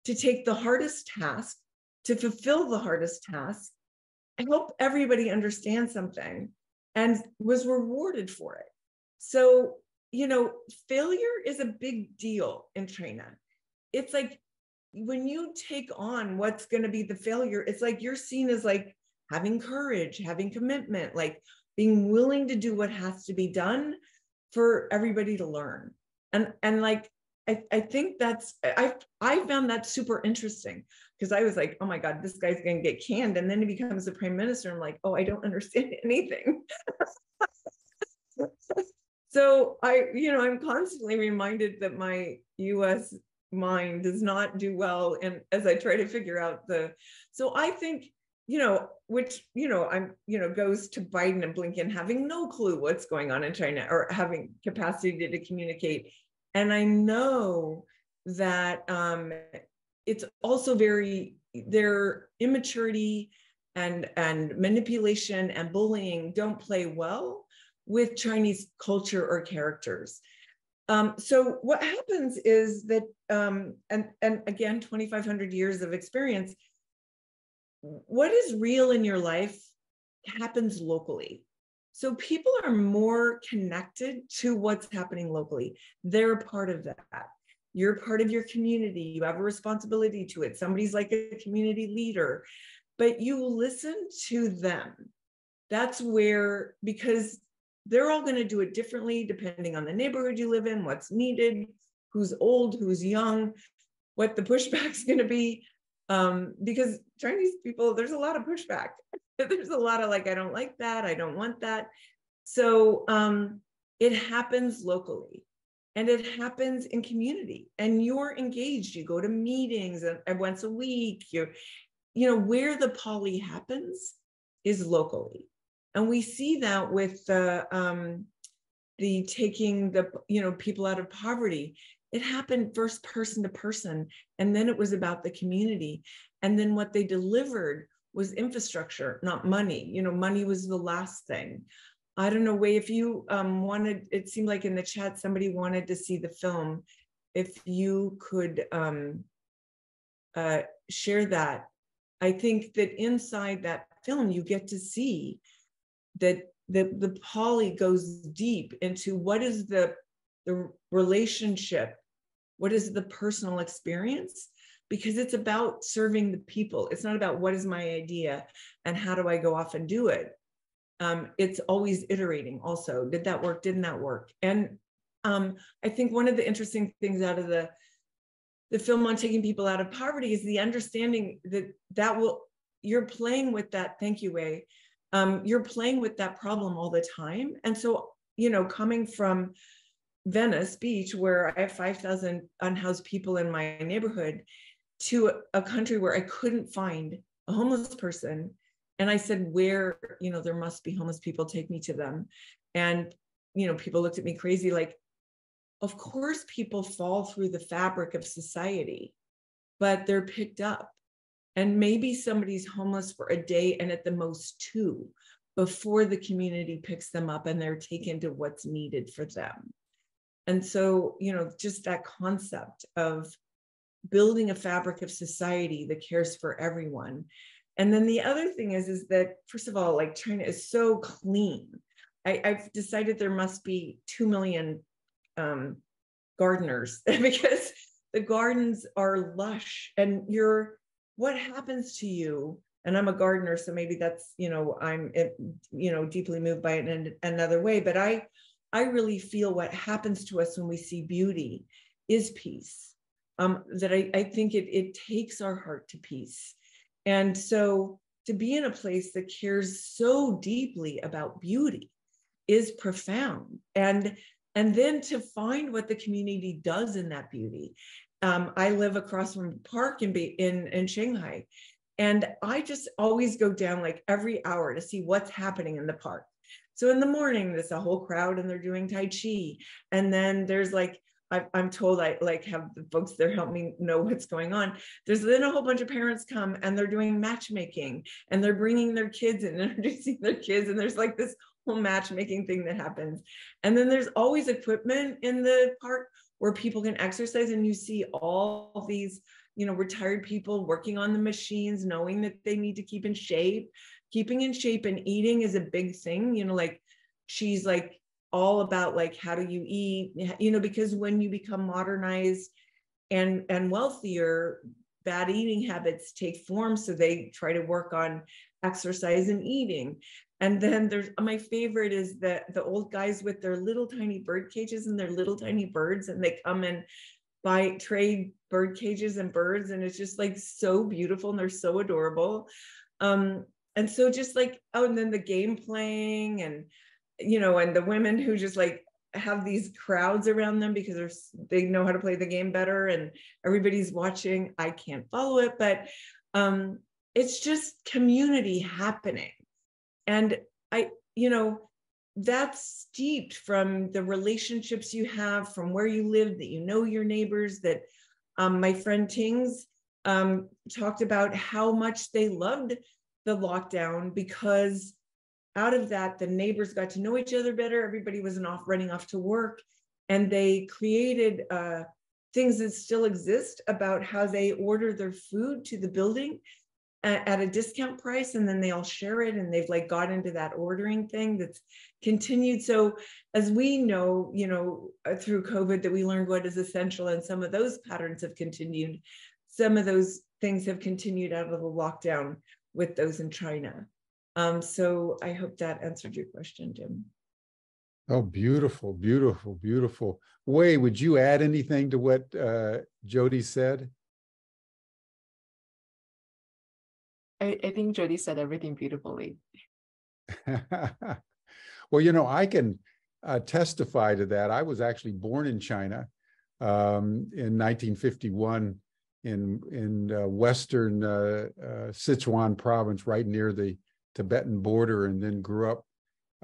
to take the hardest task, to fulfill the hardest task, help everybody understand something and was rewarded for it. So, you know, failure is a big deal in China. It's like when you take on what's going to be the failure, it's like you're seen as like having courage, having commitment, like being willing to do what has to be done for everybody to learn. And and like I, I think that's I I found that super interesting because I was like, oh my God, this guy's gonna get canned. And then he becomes the prime minister. I'm like, oh, I don't (laughs) understand anything. (laughs) so I, you know, I'm constantly reminded that my US mind does not do well. And as I try to figure out the so I think, you know, which, you know, I'm, you know, goes to Biden and Blinken having no clue what's going on in China or having capacity to, to communicate. And I know that um, it's also very their immaturity and and manipulation and bullying don't play well with Chinese culture or characters. Um, so what happens is that, um, and and again, 2,500 years of experience. What is real in your life happens locally. So people are more connected to what's happening locally. They're part of that you're part of your community. You have a responsibility to it. Somebody's like a community leader but you listen to them. That's where because they're all going to do it differently depending on the neighborhood you live in what's needed who's old who's young what the pushback's (laughs) going to be. Um, because chinese people there's a lot of pushback. (laughs) There's a lot of like i don't like that. I don't want that. So um, it happens locally and it happens in community and you're engaged. You go to meetings and, and once a week you're you know where the poly happens is locally. And we see that with the um the taking the you know people out of poverty. It happened first person to person and then it was about the community. And then what they delivered was infrastructure not money. You know money was the last thing I don't know, Wei, if you um, wanted, it seemed like in the chat somebody wanted to see the film. If you could um, uh, share that. I think that inside that film, you get to see that the, the poly goes deep into what is the, the relationship, what is the personal experience, because it's about serving the people. It's not about what is my idea and how do I go off and do it um, it's always iterating also. Did that work? Didn't that work? And um, i think one of the interesting things out of the the film on taking people out of poverty is the understanding that that will you're playing with that thank you Wei um, you're playing with that problem all the time. And so you know coming from venice beach where i have 5000 unhoused people in my neighborhood to a country where i couldn't find a homeless person and I said, where, you know, there must be homeless people, take me to them. And, you know, people looked at me crazy, like, of course, people fall through the fabric of society, but they're picked up. And maybe somebody's homeless for a day and at the most two before the community picks them up and they're taken to what's needed for them. And so, you know, just that concept of building a fabric of society that cares for everyone and then the other thing is, is that first of all, like China is so clean. I, have decided there must be two million um, gardeners (laughs) because the gardens are lush and you're what happens to you? And i'm a gardener so maybe that's you know i'm eh, you know deeply moved by it in another way. But i i really feel what happens to us when we see beauty is peace. Um, that I, I think it, it takes our heart to peace and so to be in a place that cares so deeply about beauty is profound. And and then to find what the community does in that beauty. Um, i live across from the park in, in in shanghai. And i just always go down like every hour to see what's happening in the park. So in the morning there's a whole crowd and they're doing tai chi. And then there's like I, am told I like have the folks there help me know what's going on. There's then a whole bunch of parents come and they're doing matchmaking and they're bringing their kids and (laughs) introducing their kids. And there's like this whole matchmaking thing that happens. And then there's always equipment in the park where people can exercise and you see all these, you know, retired people working on the machines, knowing that they need to keep in shape. Keeping in shape and eating is a big thing, you know, like she's like all about like how do you eat you know because when you become modernized and and wealthier bad eating habits take form so they try to work on exercise and eating. And then there's my favorite is the the old guys with their little tiny bird cages and their little tiny birds and they come and buy trade bird cages and birds and it's just like so beautiful and they're so adorable. Um and so just like oh and then the game playing and you know, and the women who just like have these crowds around them because they know how to play the game better and everybody's watching. I can't follow it, but um, it's just community happening. And I, you know, that's steeped from the relationships you have, from where you live, that you know your neighbors, that um, my friend Tings um, talked about how much they loved the lockdown because out of that, the neighbors got to know each other better. Everybody wasn't off running off to work. And they created uh, things that still exist about how they order their food to the building at, at a discount price and then they all share it and they've like got into that ordering thing that's continued so as we know you know uh, through covid that we learned what is essential and some of those patterns have continued some of those things have continued out of the lockdown with those in china um, so I hope that answered your question, Jim. Oh, beautiful, beautiful, beautiful. Wei, would you add anything to what uh, Jodie said? I, I think Jodie said everything beautifully. (laughs) well, you know, I can uh, testify to that. I was actually born in China um, in 1951 in in uh, western uh, uh, Sichuan province, right near the Tibetan border and then grew up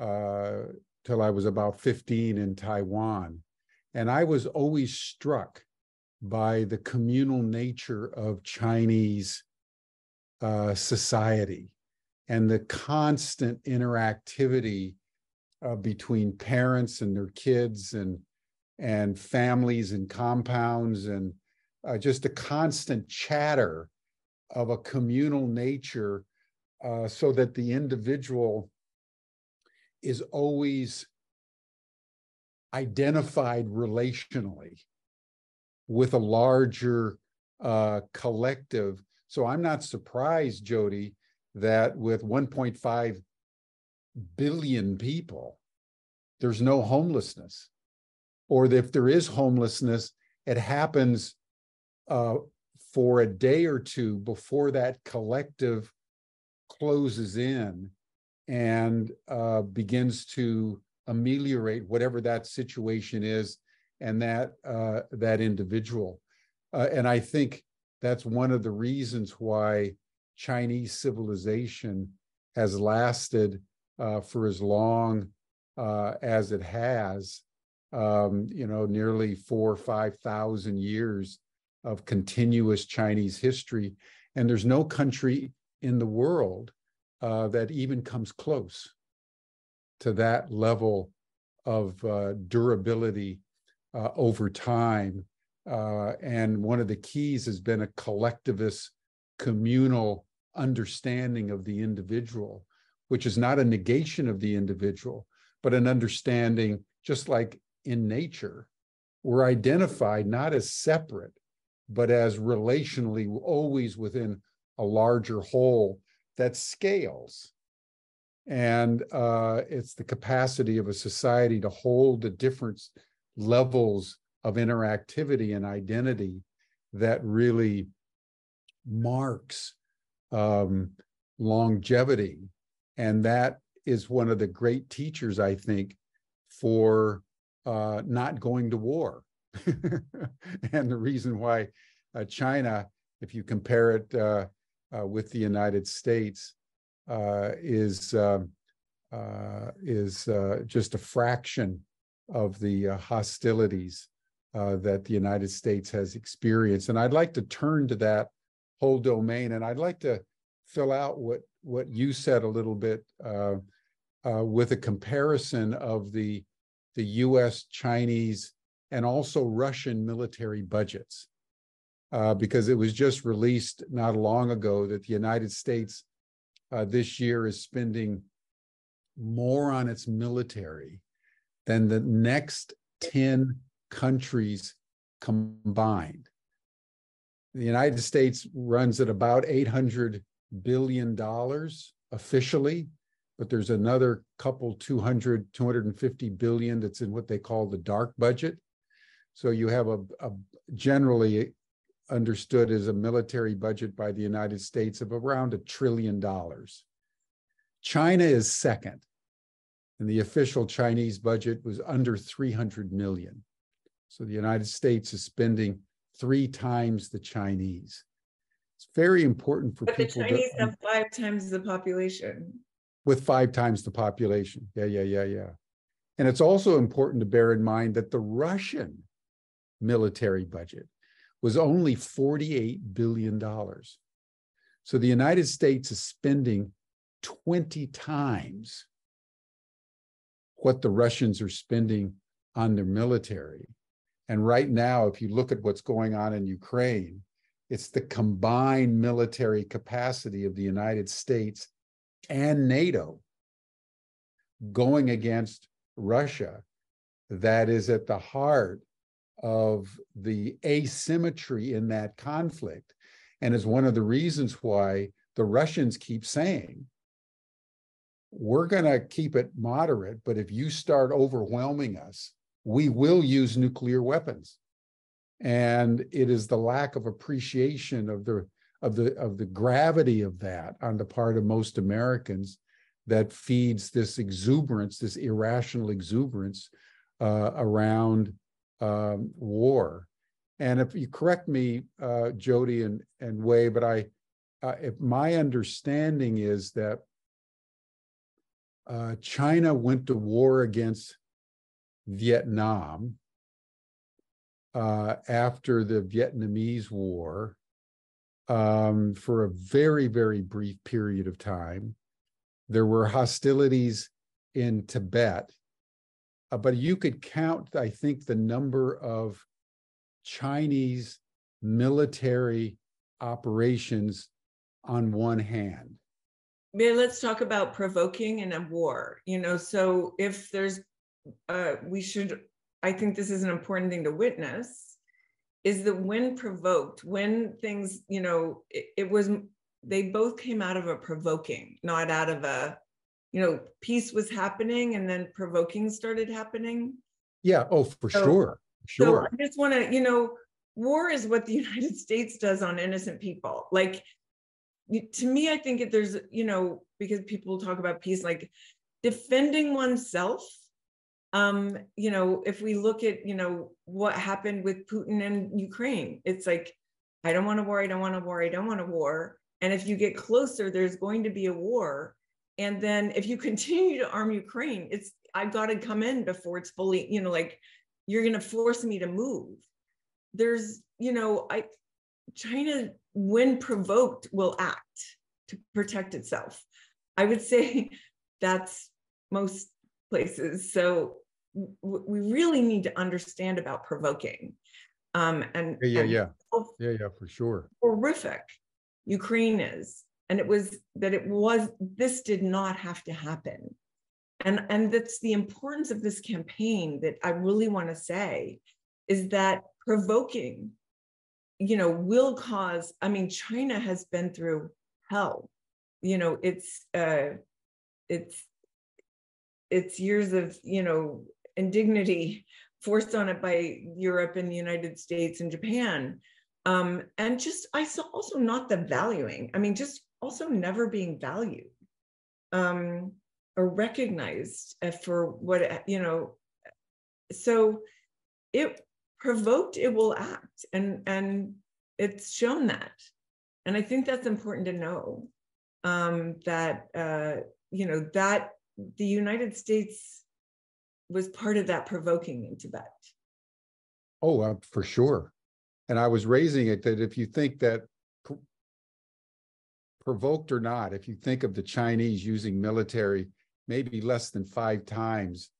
uh, till I was about 15 in Taiwan. And I was always struck by the communal nature of Chinese uh, society and the constant interactivity uh, between parents and their kids and and families and compounds and uh, just a constant chatter of a communal nature uh, so that the individual is always identified relationally with a larger uh, collective. So I'm not surprised, Jodie, that with 1.5 billion people, there's no homelessness. Or if there is homelessness, it happens uh, for a day or two before that collective closes in and uh, begins to ameliorate whatever that situation is and that uh, that individual. Uh, and I think that's one of the reasons why Chinese civilization has lasted uh, for as long uh, as it has. Um, you know, nearly four or five thousand years of continuous Chinese history, and there's no country in the world uh, that even comes close to that level of uh, durability uh, over time. Uh, and one of the keys has been a collectivist communal understanding of the individual, which is not a negation of the individual, but an understanding, just like in nature, we're identified not as separate, but as relationally always within a larger whole that scales. And uh, it's the capacity of a society to hold the different levels of interactivity and identity that really marks um, longevity. And that is one of the great teachers, I think, for uh, not going to war. (laughs) and the reason why uh, China, if you compare it uh, uh with the United States, uh, is um, uh, is just a fraction of the hostilities that the United States has experienced. And I'd like to turn to that whole domain, and I'd like to fill out what what you said a little bit with a comparison of the the U.S., Chinese, and also Russian military budgets. Uh, because it was just released not long ago that the United States uh, this year is spending more on its military than the next 10 countries combined. The United States runs at about $800 billion officially, but there's another couple 200 250 billion that's in what they call the dark budget so you have a, a generally understood as a military budget by the united states of around a trillion dollars china is second and the official chinese budget was under 300 million so the united states is spending three times the chinese it's very important for but people the chinese to, have five times the population with five times the population. Yeah, yeah, yeah, yeah. And it's also important to bear in mind that the Russian military budget was only $48 billion. So the United States is spending 20 times what the Russians are spending on their military. And right now, if you look at what's going on in Ukraine, it's the combined military capacity of the United States and NATO going against Russia that is at the heart of the asymmetry in that conflict and is one of the reasons why the Russians keep saying, we're going to keep it moderate, but if you start overwhelming us, we will use nuclear weapons. And it is the lack of appreciation of the of the of the gravity of that on the part of most Americans that feeds this exuberance, this irrational exuberance uh, around um, war. And if you correct me, uh, Jodie and and Wei, but I, uh, if my understanding is that uh, China went to war against Vietnam uh, after the Vietnamese War um, for a very, very brief period of time. There were hostilities in Tibet, uh, but you could count, I think, the number of Chinese military operations on one hand. Yeah, let's talk about provoking in a war. You know, so if there's, uh, we should, I think this is an important thing to witness is that when provoked, when things, you know, it, it, was, they both came out of a provoking, not out of a, you know, peace was happening and then provoking started happening. Yeah. Oh, for so, sure. Sure. So I just want to, you know, war is what the (laughs) United States does on innocent people. Like, to me, I think if there's, you know, because people talk about peace, like defending oneself um, you know, if we look at, you know, what happened with Putin and Ukraine, it's like, I don't want a war, I don't want a war, I don't want a war. And if you get closer, there's going to be a war. And then if you (laughs) continue to arm Ukraine, it's, I've got to come in before it's fully, you know, like you're going to force me to move. There's, you know, I, China, when provoked, will act to protect itself. I would say (laughs) that's most places. So we really need to understand about provoking. Um, and yeah, yeah, yeah, yeah, yeah, for sure. Horrific, Ukraine is, and it was that it was. This did not have to happen, and and that's the importance of this campaign. That I really want to say is that provoking you know, will cause, I mean, China has been through hell. You know, it's uh it's it's years of, you know, indignity forced on it by Europe and the United States and Japan. Um, and just I saw also not the valuing. I mean, just also never being valued um, or recognized uh, for what you know. So it provoked, it will act, and and it's shown that, and I think that's important to know um, that uh, you know that the United States was part of that provoking in Tibet. Oh, uh, for sure. And I was raising it that if you think that provoked or not, if you think of the Chinese using military maybe less than five times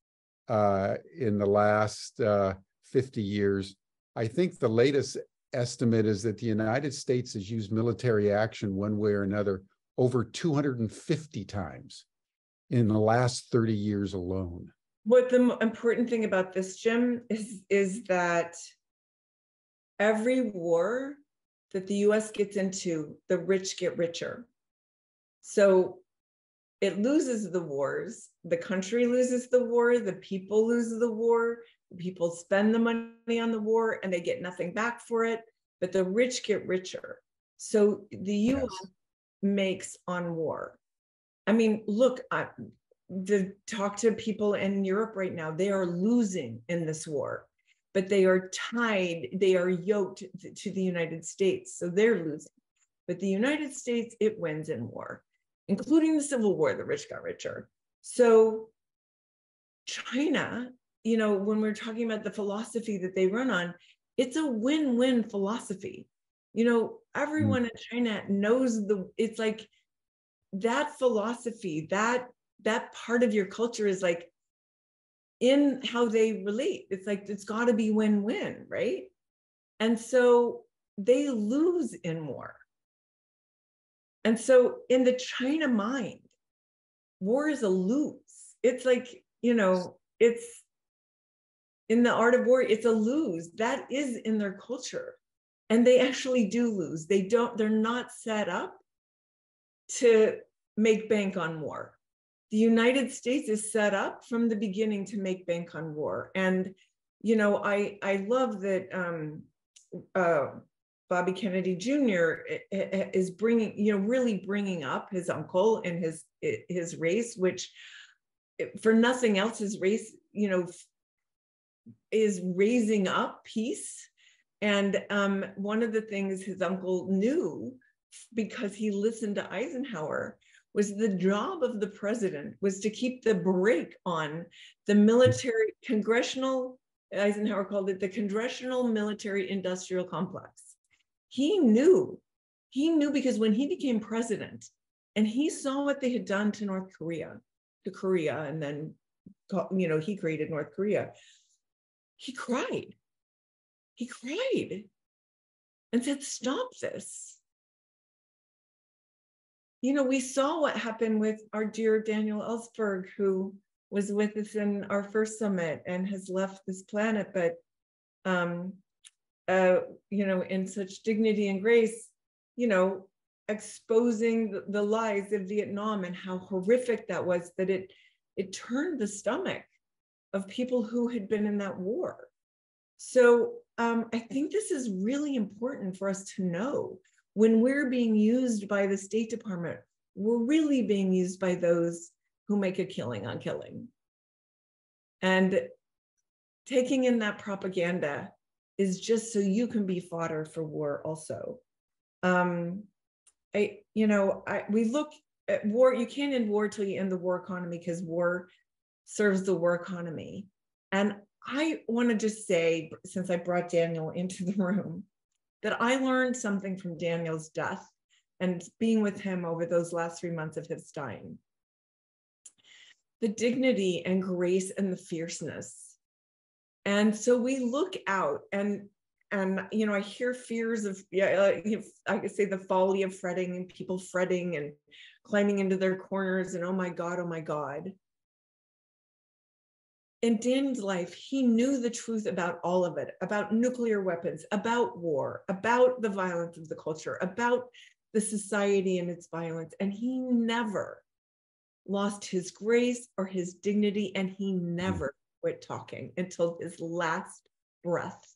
uh, in the last uh, 50 years, I think the latest estimate is that the United States has used military action one way or another over 250 times in the last 30 years alone. What the important thing about this, Jim, is is that every war that the US gets into, the rich get richer. So it loses the wars, the country loses the war, the people lose the war, the people spend the money on the war and they get nothing back for it, but the rich get richer. So the US yes. makes on war. I mean, look, I, the talk to people in Europe right now, they are losing in this war but they are tied, they are yoked to the United States. So they're losing. But the United States, it wins in war, including the Civil War, the rich got richer. So China, you know, when we're talking about the philosophy that they run on, it's a win-win philosophy. You know, everyone mm. in China knows the it's like that philosophy, that that part of your culture is like in how they relate. It's like it's got to be win-win, right? And so they lose in war. And so in the China mind, war is a lose. It's like, you know, it's in the art of war, it's a lose. That is in their culture. And they actually do lose. They don't, they're not set up to make bank on war the United States is set up from the beginning to make bank on war. And, you know, I, I love that um, uh, Bobby Kennedy Jr. is bringing, you know, really bringing up his uncle and his, his race, which for nothing else, his race, you know, is raising up peace. And um, one of the things his uncle knew because he listened to Eisenhower was the job of the president was to keep the brake on the hmm. military congressional eisenhower called it the congressional military industrial complex. He knew he knew because when he became president and he saw what they had done to north korea to korea and then you know he created north korea he cried. He cried and said stop this you know, we saw what happened with our dear Daniel Ellsberg, who was with us in our first summit and has left this planet, but um, uh, you know, in such dignity and grace, you know, exposing the, lies of Vietnam and how horrific that was that it it turned the stomach of people who had been in that war. So um, I think this is really important for us to know when we're being used by the State Department, we're really being used by those who make a killing on killing. And taking in that propaganda is just so you can be fodder for war also. Um, I, you know, I, we look at war, you can't end war till you end the war economy because war serves the war economy. And I want to just say, since I brought Daniel into the (laughs) room, that I learned something from Daniel's death and being with him over those last three months of his dying. The dignity and grace and the fierceness. And so we look out and and you know, I hear fears of yeah, I could say the folly of fretting and people fretting and climbing into their corners and oh my God, oh my God. In Dan's life, he knew the truth about all of it, about nuclear weapons, about war, about the violence of the culture, about the society and its violence. And he never lost his grace or his dignity, and he never quit talking until his last breath.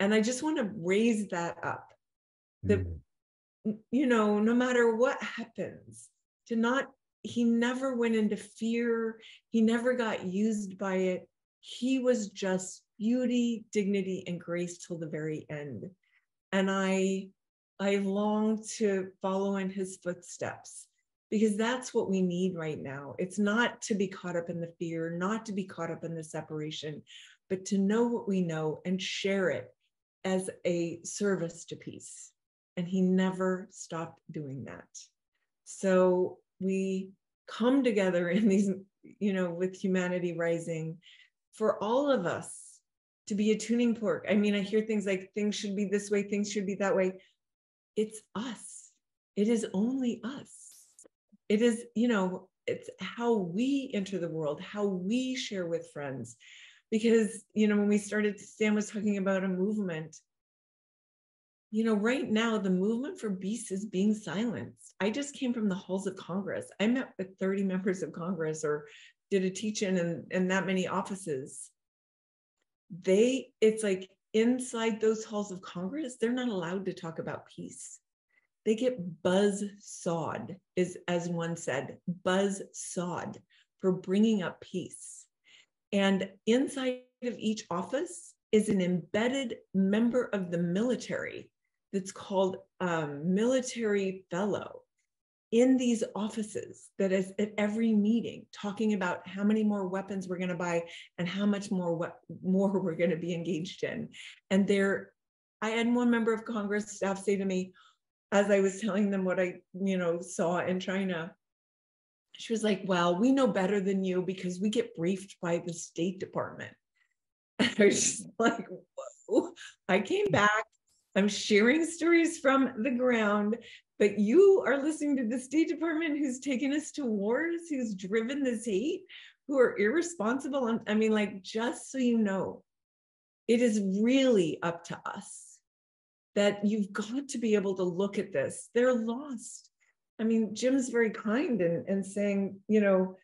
And I just want to raise that up that, mm. you know, no matter what happens, to not, he never went into fear, he never got used by it. He was just beauty, dignity, and grace till the very end. And I, I long to follow in his footsteps because that's what we need right now. It's not to be caught up in the fear, not to be caught up in the separation, but to know what we know and share it as a service to peace. And he never stopped doing that. So we come together (laughs) in these, you know, with Humanity Rising for all of us to be a tuning fork. I mean, I hear things like things should be this way, things should be that way. It's us. It is only us it is you know it's how we enter the world how we share with friends because you know when we started stan was talking about a movement you know right now the movement for peace is being silenced. I just came from the halls of congress. I met with 30 members of congress or did a teach-in in, in that many offices. They it's like inside those halls of congress they're not allowed to talk about peace. They get buzz sawed, is as one said, buzz sawed for bringing up peace. And inside of each office is an embedded member of the military that's called um, military fellow in these offices that is at every meeting talking about how many more weapons we're going to buy and how much more what more we're going to be engaged in and there i had one member of congress staff say to me as I was telling them what I, you know, saw in China, she was like, well, we know better than you because we get briefed by the State Department. And (laughs) I was just like, Whoa. I came back. I'm sharing stories from the ground, but you are listening to the State Department who's taken us to wars, who's driven this hate, who are irresponsible. And I mean, like, just so you know, it is really up to us that you've got to be able to look at this. They're lost. I mean, Jim's very kind and and saying, you know,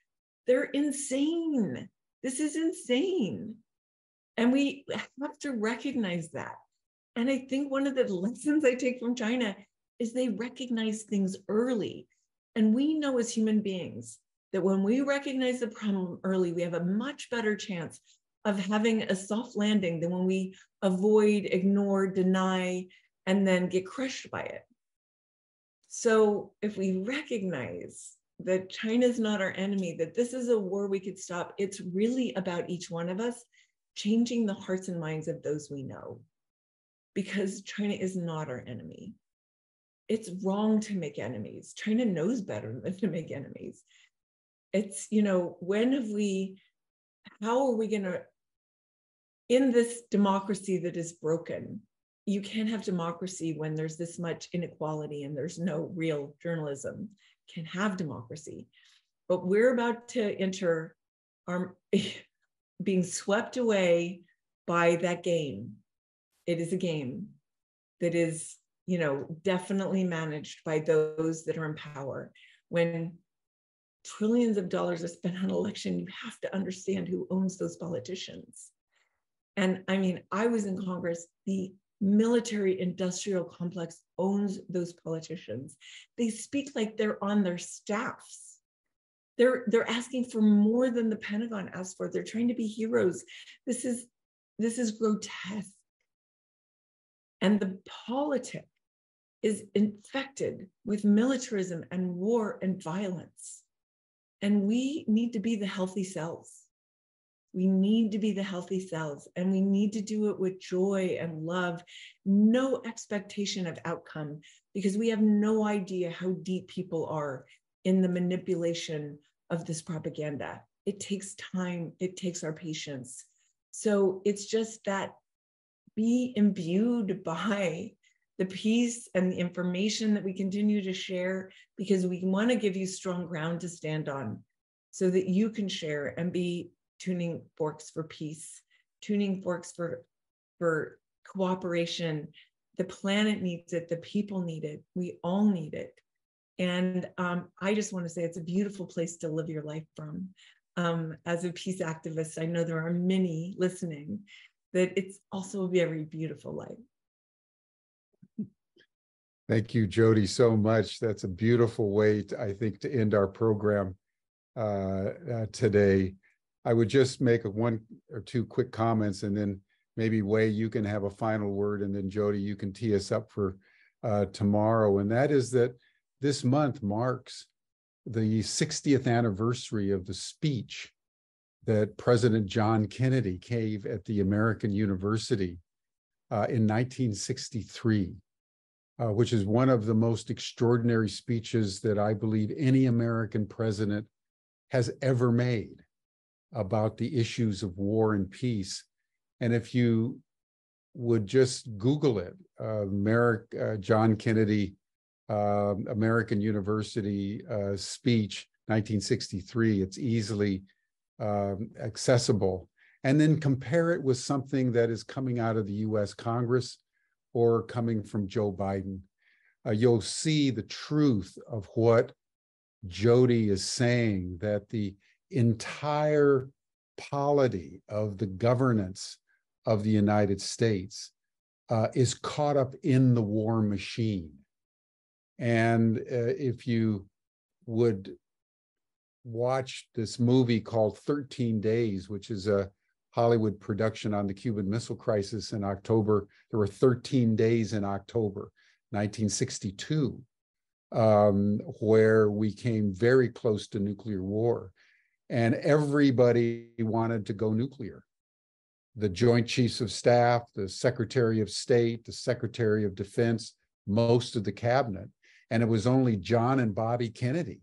they're insane. This is insane. And we have to recognize that. And I think one of the (laughs) lessons I take from China is they recognize things early. And we know as human beings that when we recognize the problem early, we have a much better chance of having a soft landing than when we avoid, ignore, deny, and then get crushed by it. So if we recognize that China is not our enemy, that this is a war we could stop, it's really about each one of us changing the hearts and minds of those we know. Because China is not our enemy. It's wrong to make enemies. China knows better than to make enemies. It's, you know, when have we, how are we going to, in this democracy that is broken, you can't have democracy when there's this much inequality and there's no real journalism. Can have democracy, but we're about to enter our um, (laughs) being swept away by that game. It is a game that is, you know, definitely managed by those that are in power. When trillions of dollars are spent on election, you have to understand who owns those politicians. And I mean, I was in Congress, the military industrial complex owns those politicians. They speak like they're on their staffs. They're, they're asking for more than the Pentagon asked for. They're trying to be heroes. This is, this is grotesque. And the politic is infected with militarism and war and violence. And we need to be the healthy cells. We need to be the healthy selves and we need to do it with joy and love, no expectation of outcome, because we have no idea how deep people are in the manipulation of this propaganda. It takes time, it takes our patience. So it's just that be imbued by the peace and the information that we continue to share because we want to give you strong ground to stand on so that you can share and be tuning forks for peace, tuning forks for for cooperation. The planet needs it. The people need it. We all need it. And um, I just want to say it's a beautiful place to live your life from. Um, as a peace activist, I know there are many listening that it's also a very beautiful life. Thank you, Jodie, so much. That's a beautiful way, to, I think, to end our program uh, uh, today. I would just make one or two quick comments, and then maybe Wei, you can have a final word, and then Jodie, you can tee us up for uh, tomorrow. And that is that this month marks the 60th anniversary of the speech that President John Kennedy gave at the American University uh, in 1963 uh, which is one of the most extraordinary speeches that I believe any American president has ever made about the issues of war and peace. And if you would just Google it, uh, Merrick, uh, John Kennedy, uh, American University uh, speech, 1963, it's easily um, accessible. And then compare it with something that is coming out of the US Congress or coming from Joe Biden, uh, you'll see the truth of what Jodie is saying that the entire polity of the governance of the United States uh, is caught up in the war machine. And uh, if you would watch this movie called 13 Days, which is a Hollywood production on the Cuban Missile Crisis in October. There were 13 days in October 1962 um, where we came very close to nuclear war. And everybody wanted to go nuclear. The Joint Chiefs of Staff, the Secretary of State, the Secretary of Defense, most of the cabinet. And it was only John and Bobby Kennedy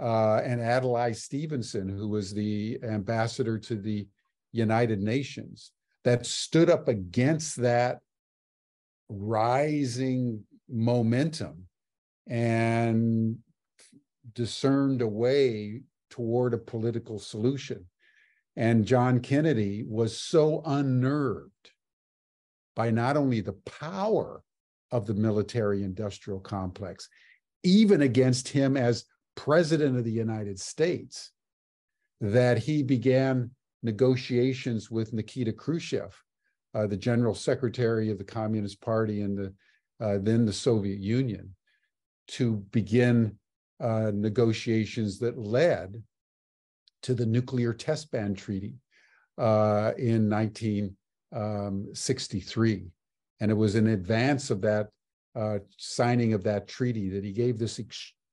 uh, and Adlai Stevenson, who was the ambassador to the United Nations that stood up against that rising momentum and discerned a way toward a political solution. And John Kennedy was so unnerved by not only the power of the military industrial complex, even against him as president of the United States, that he began negotiations with Nikita Khrushchev, uh, the general secretary of the Communist Party and the, uh, then the Soviet Union, to begin uh, negotiations that led to the nuclear test ban treaty uh, in 1963. Um, and it was in advance of that uh, signing of that treaty that he gave this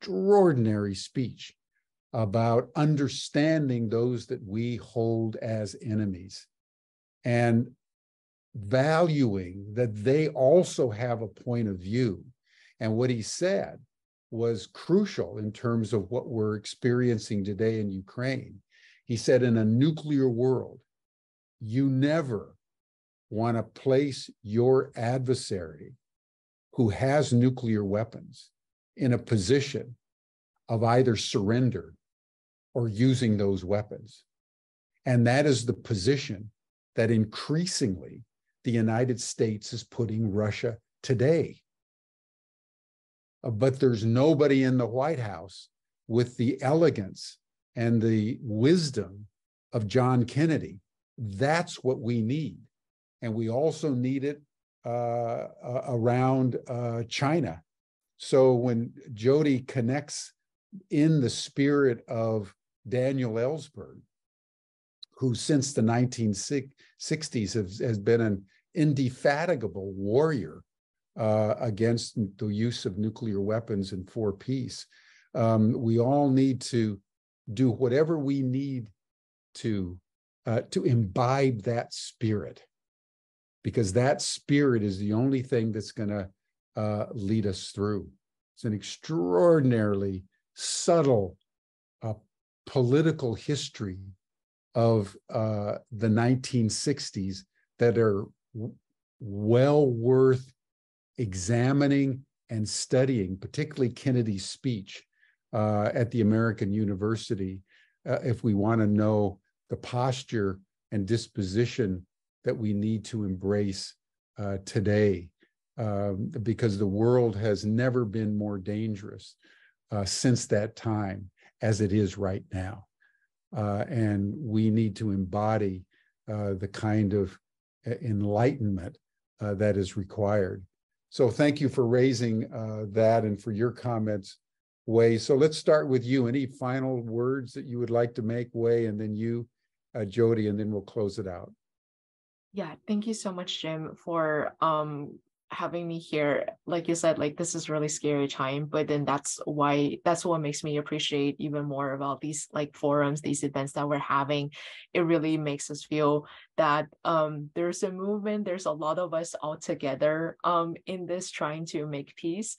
extraordinary speech about understanding those that we hold as enemies and valuing that they also have a point of view. And what he said was crucial in terms of what we're experiencing today in Ukraine. He said, in a nuclear world, you never want to place your adversary who has nuclear weapons in a position of either surrender or using those weapons. And that is the position that increasingly the United States is putting Russia today. Uh, but there's nobody in the White House with the elegance and the wisdom of John Kennedy. That's what we need. And we also need it uh, uh, around uh, China. So when Jodie connects in the spirit of Daniel Ellsberg, who since the 1960s has, has been an indefatigable warrior uh, against the use of nuclear weapons and for peace. Um, we all need to do whatever we need to uh, to imbibe that spirit, because that spirit is the only thing that's going to uh, lead us through. It's an extraordinarily subtle uh, political history of uh, the 1960s that are well worth examining and studying, particularly Kennedy's speech uh, at the American University, uh, if we want to know the posture and disposition that we need to embrace uh, today, um, because the world has never been more dangerous uh, since that time as it is right now. Uh, and we need to embody uh, the kind of uh, enlightenment uh, that is required. So thank you for raising that and for your comments, Wei. So let's start with you. Any final words that you would like to make, Wei, and then you, Jodie, and then we'll close it out. Yeah, thank you so much, Jim, for um having me here like you said like this is really scary time but then that's why that's what makes me appreciate even more about these like forums these events that we're having. It really makes us feel that um there's a movement there's a lot of us all together um in this trying to make peace.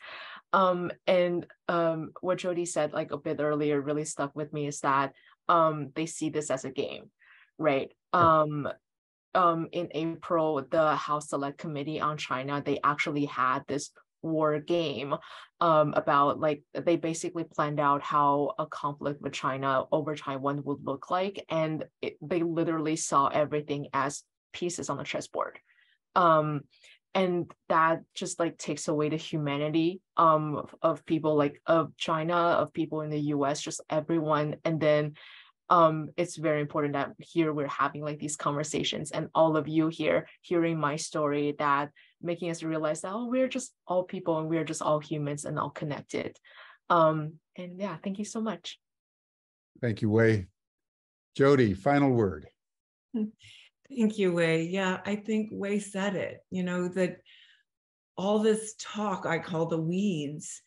Um and um what jodie said like a bit earlier really stuck with me is that um they see this as a game right? Um um, in April, the House Select Committee on China, they actually had this war game um, about like they basically planned out how a conflict with China over Taiwan would look like, and it, they literally saw everything as pieces on the chessboard. Um, and that just like takes away the humanity um, of, of people like of China, of people in the U.S., just everyone, and then um, it's very important that here we're having like these conversations and all of you here hearing my story that making us realize that oh we're just all people and we're just all humans and all connected. Um, and yeah thank you so much. Thank you wei. Jodie final word. (laughs) Thank you wei. Yeah i think wei said it you know that all this talk i call the weeds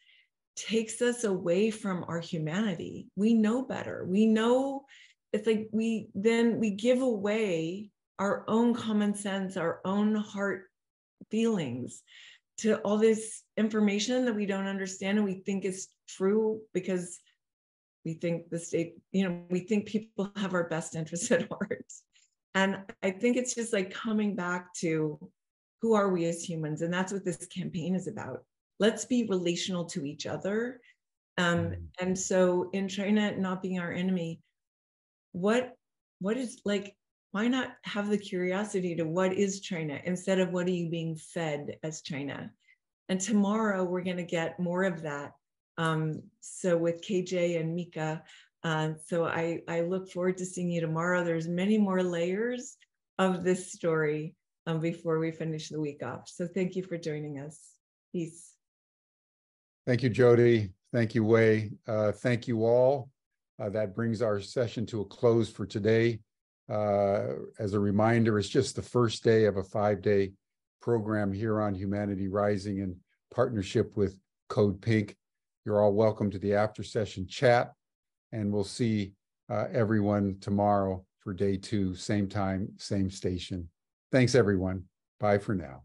takes us away from our humanity. We know better. We know it's like we then we give away our own common sense, our own heart feelings to all this information that we don't understand and we think is true because we think the state, you know, we think people have our best interests at (laughs) heart. And I think it's just like coming back to who are we as humans? And that's what this campaign is about let's be relational to each other. Um, mm-hmm. and so in China not being our enemy, what what is like why not have the curiosity to what is China instead of what are you being fed as China? And tomorrow we're going to get more of that. Um, so with KJ and Mika, uh, so I, I look forward to seeing you tomorrow. There's many more layers of this story um, before we finish the week off. So thank you for joining us. Peace. Thank you, Jodie. Thank you, Wei. Uh, thank you all. Uh, that brings our session to a close for today. Uh, as a reminder, it's just the first day of a five-day program here on Humanity Rising in partnership with Code Pink. You're all welcome to the after session chat, and we'll see uh, everyone tomorrow for day two, same time, same station. Thanks, everyone. Bye for now.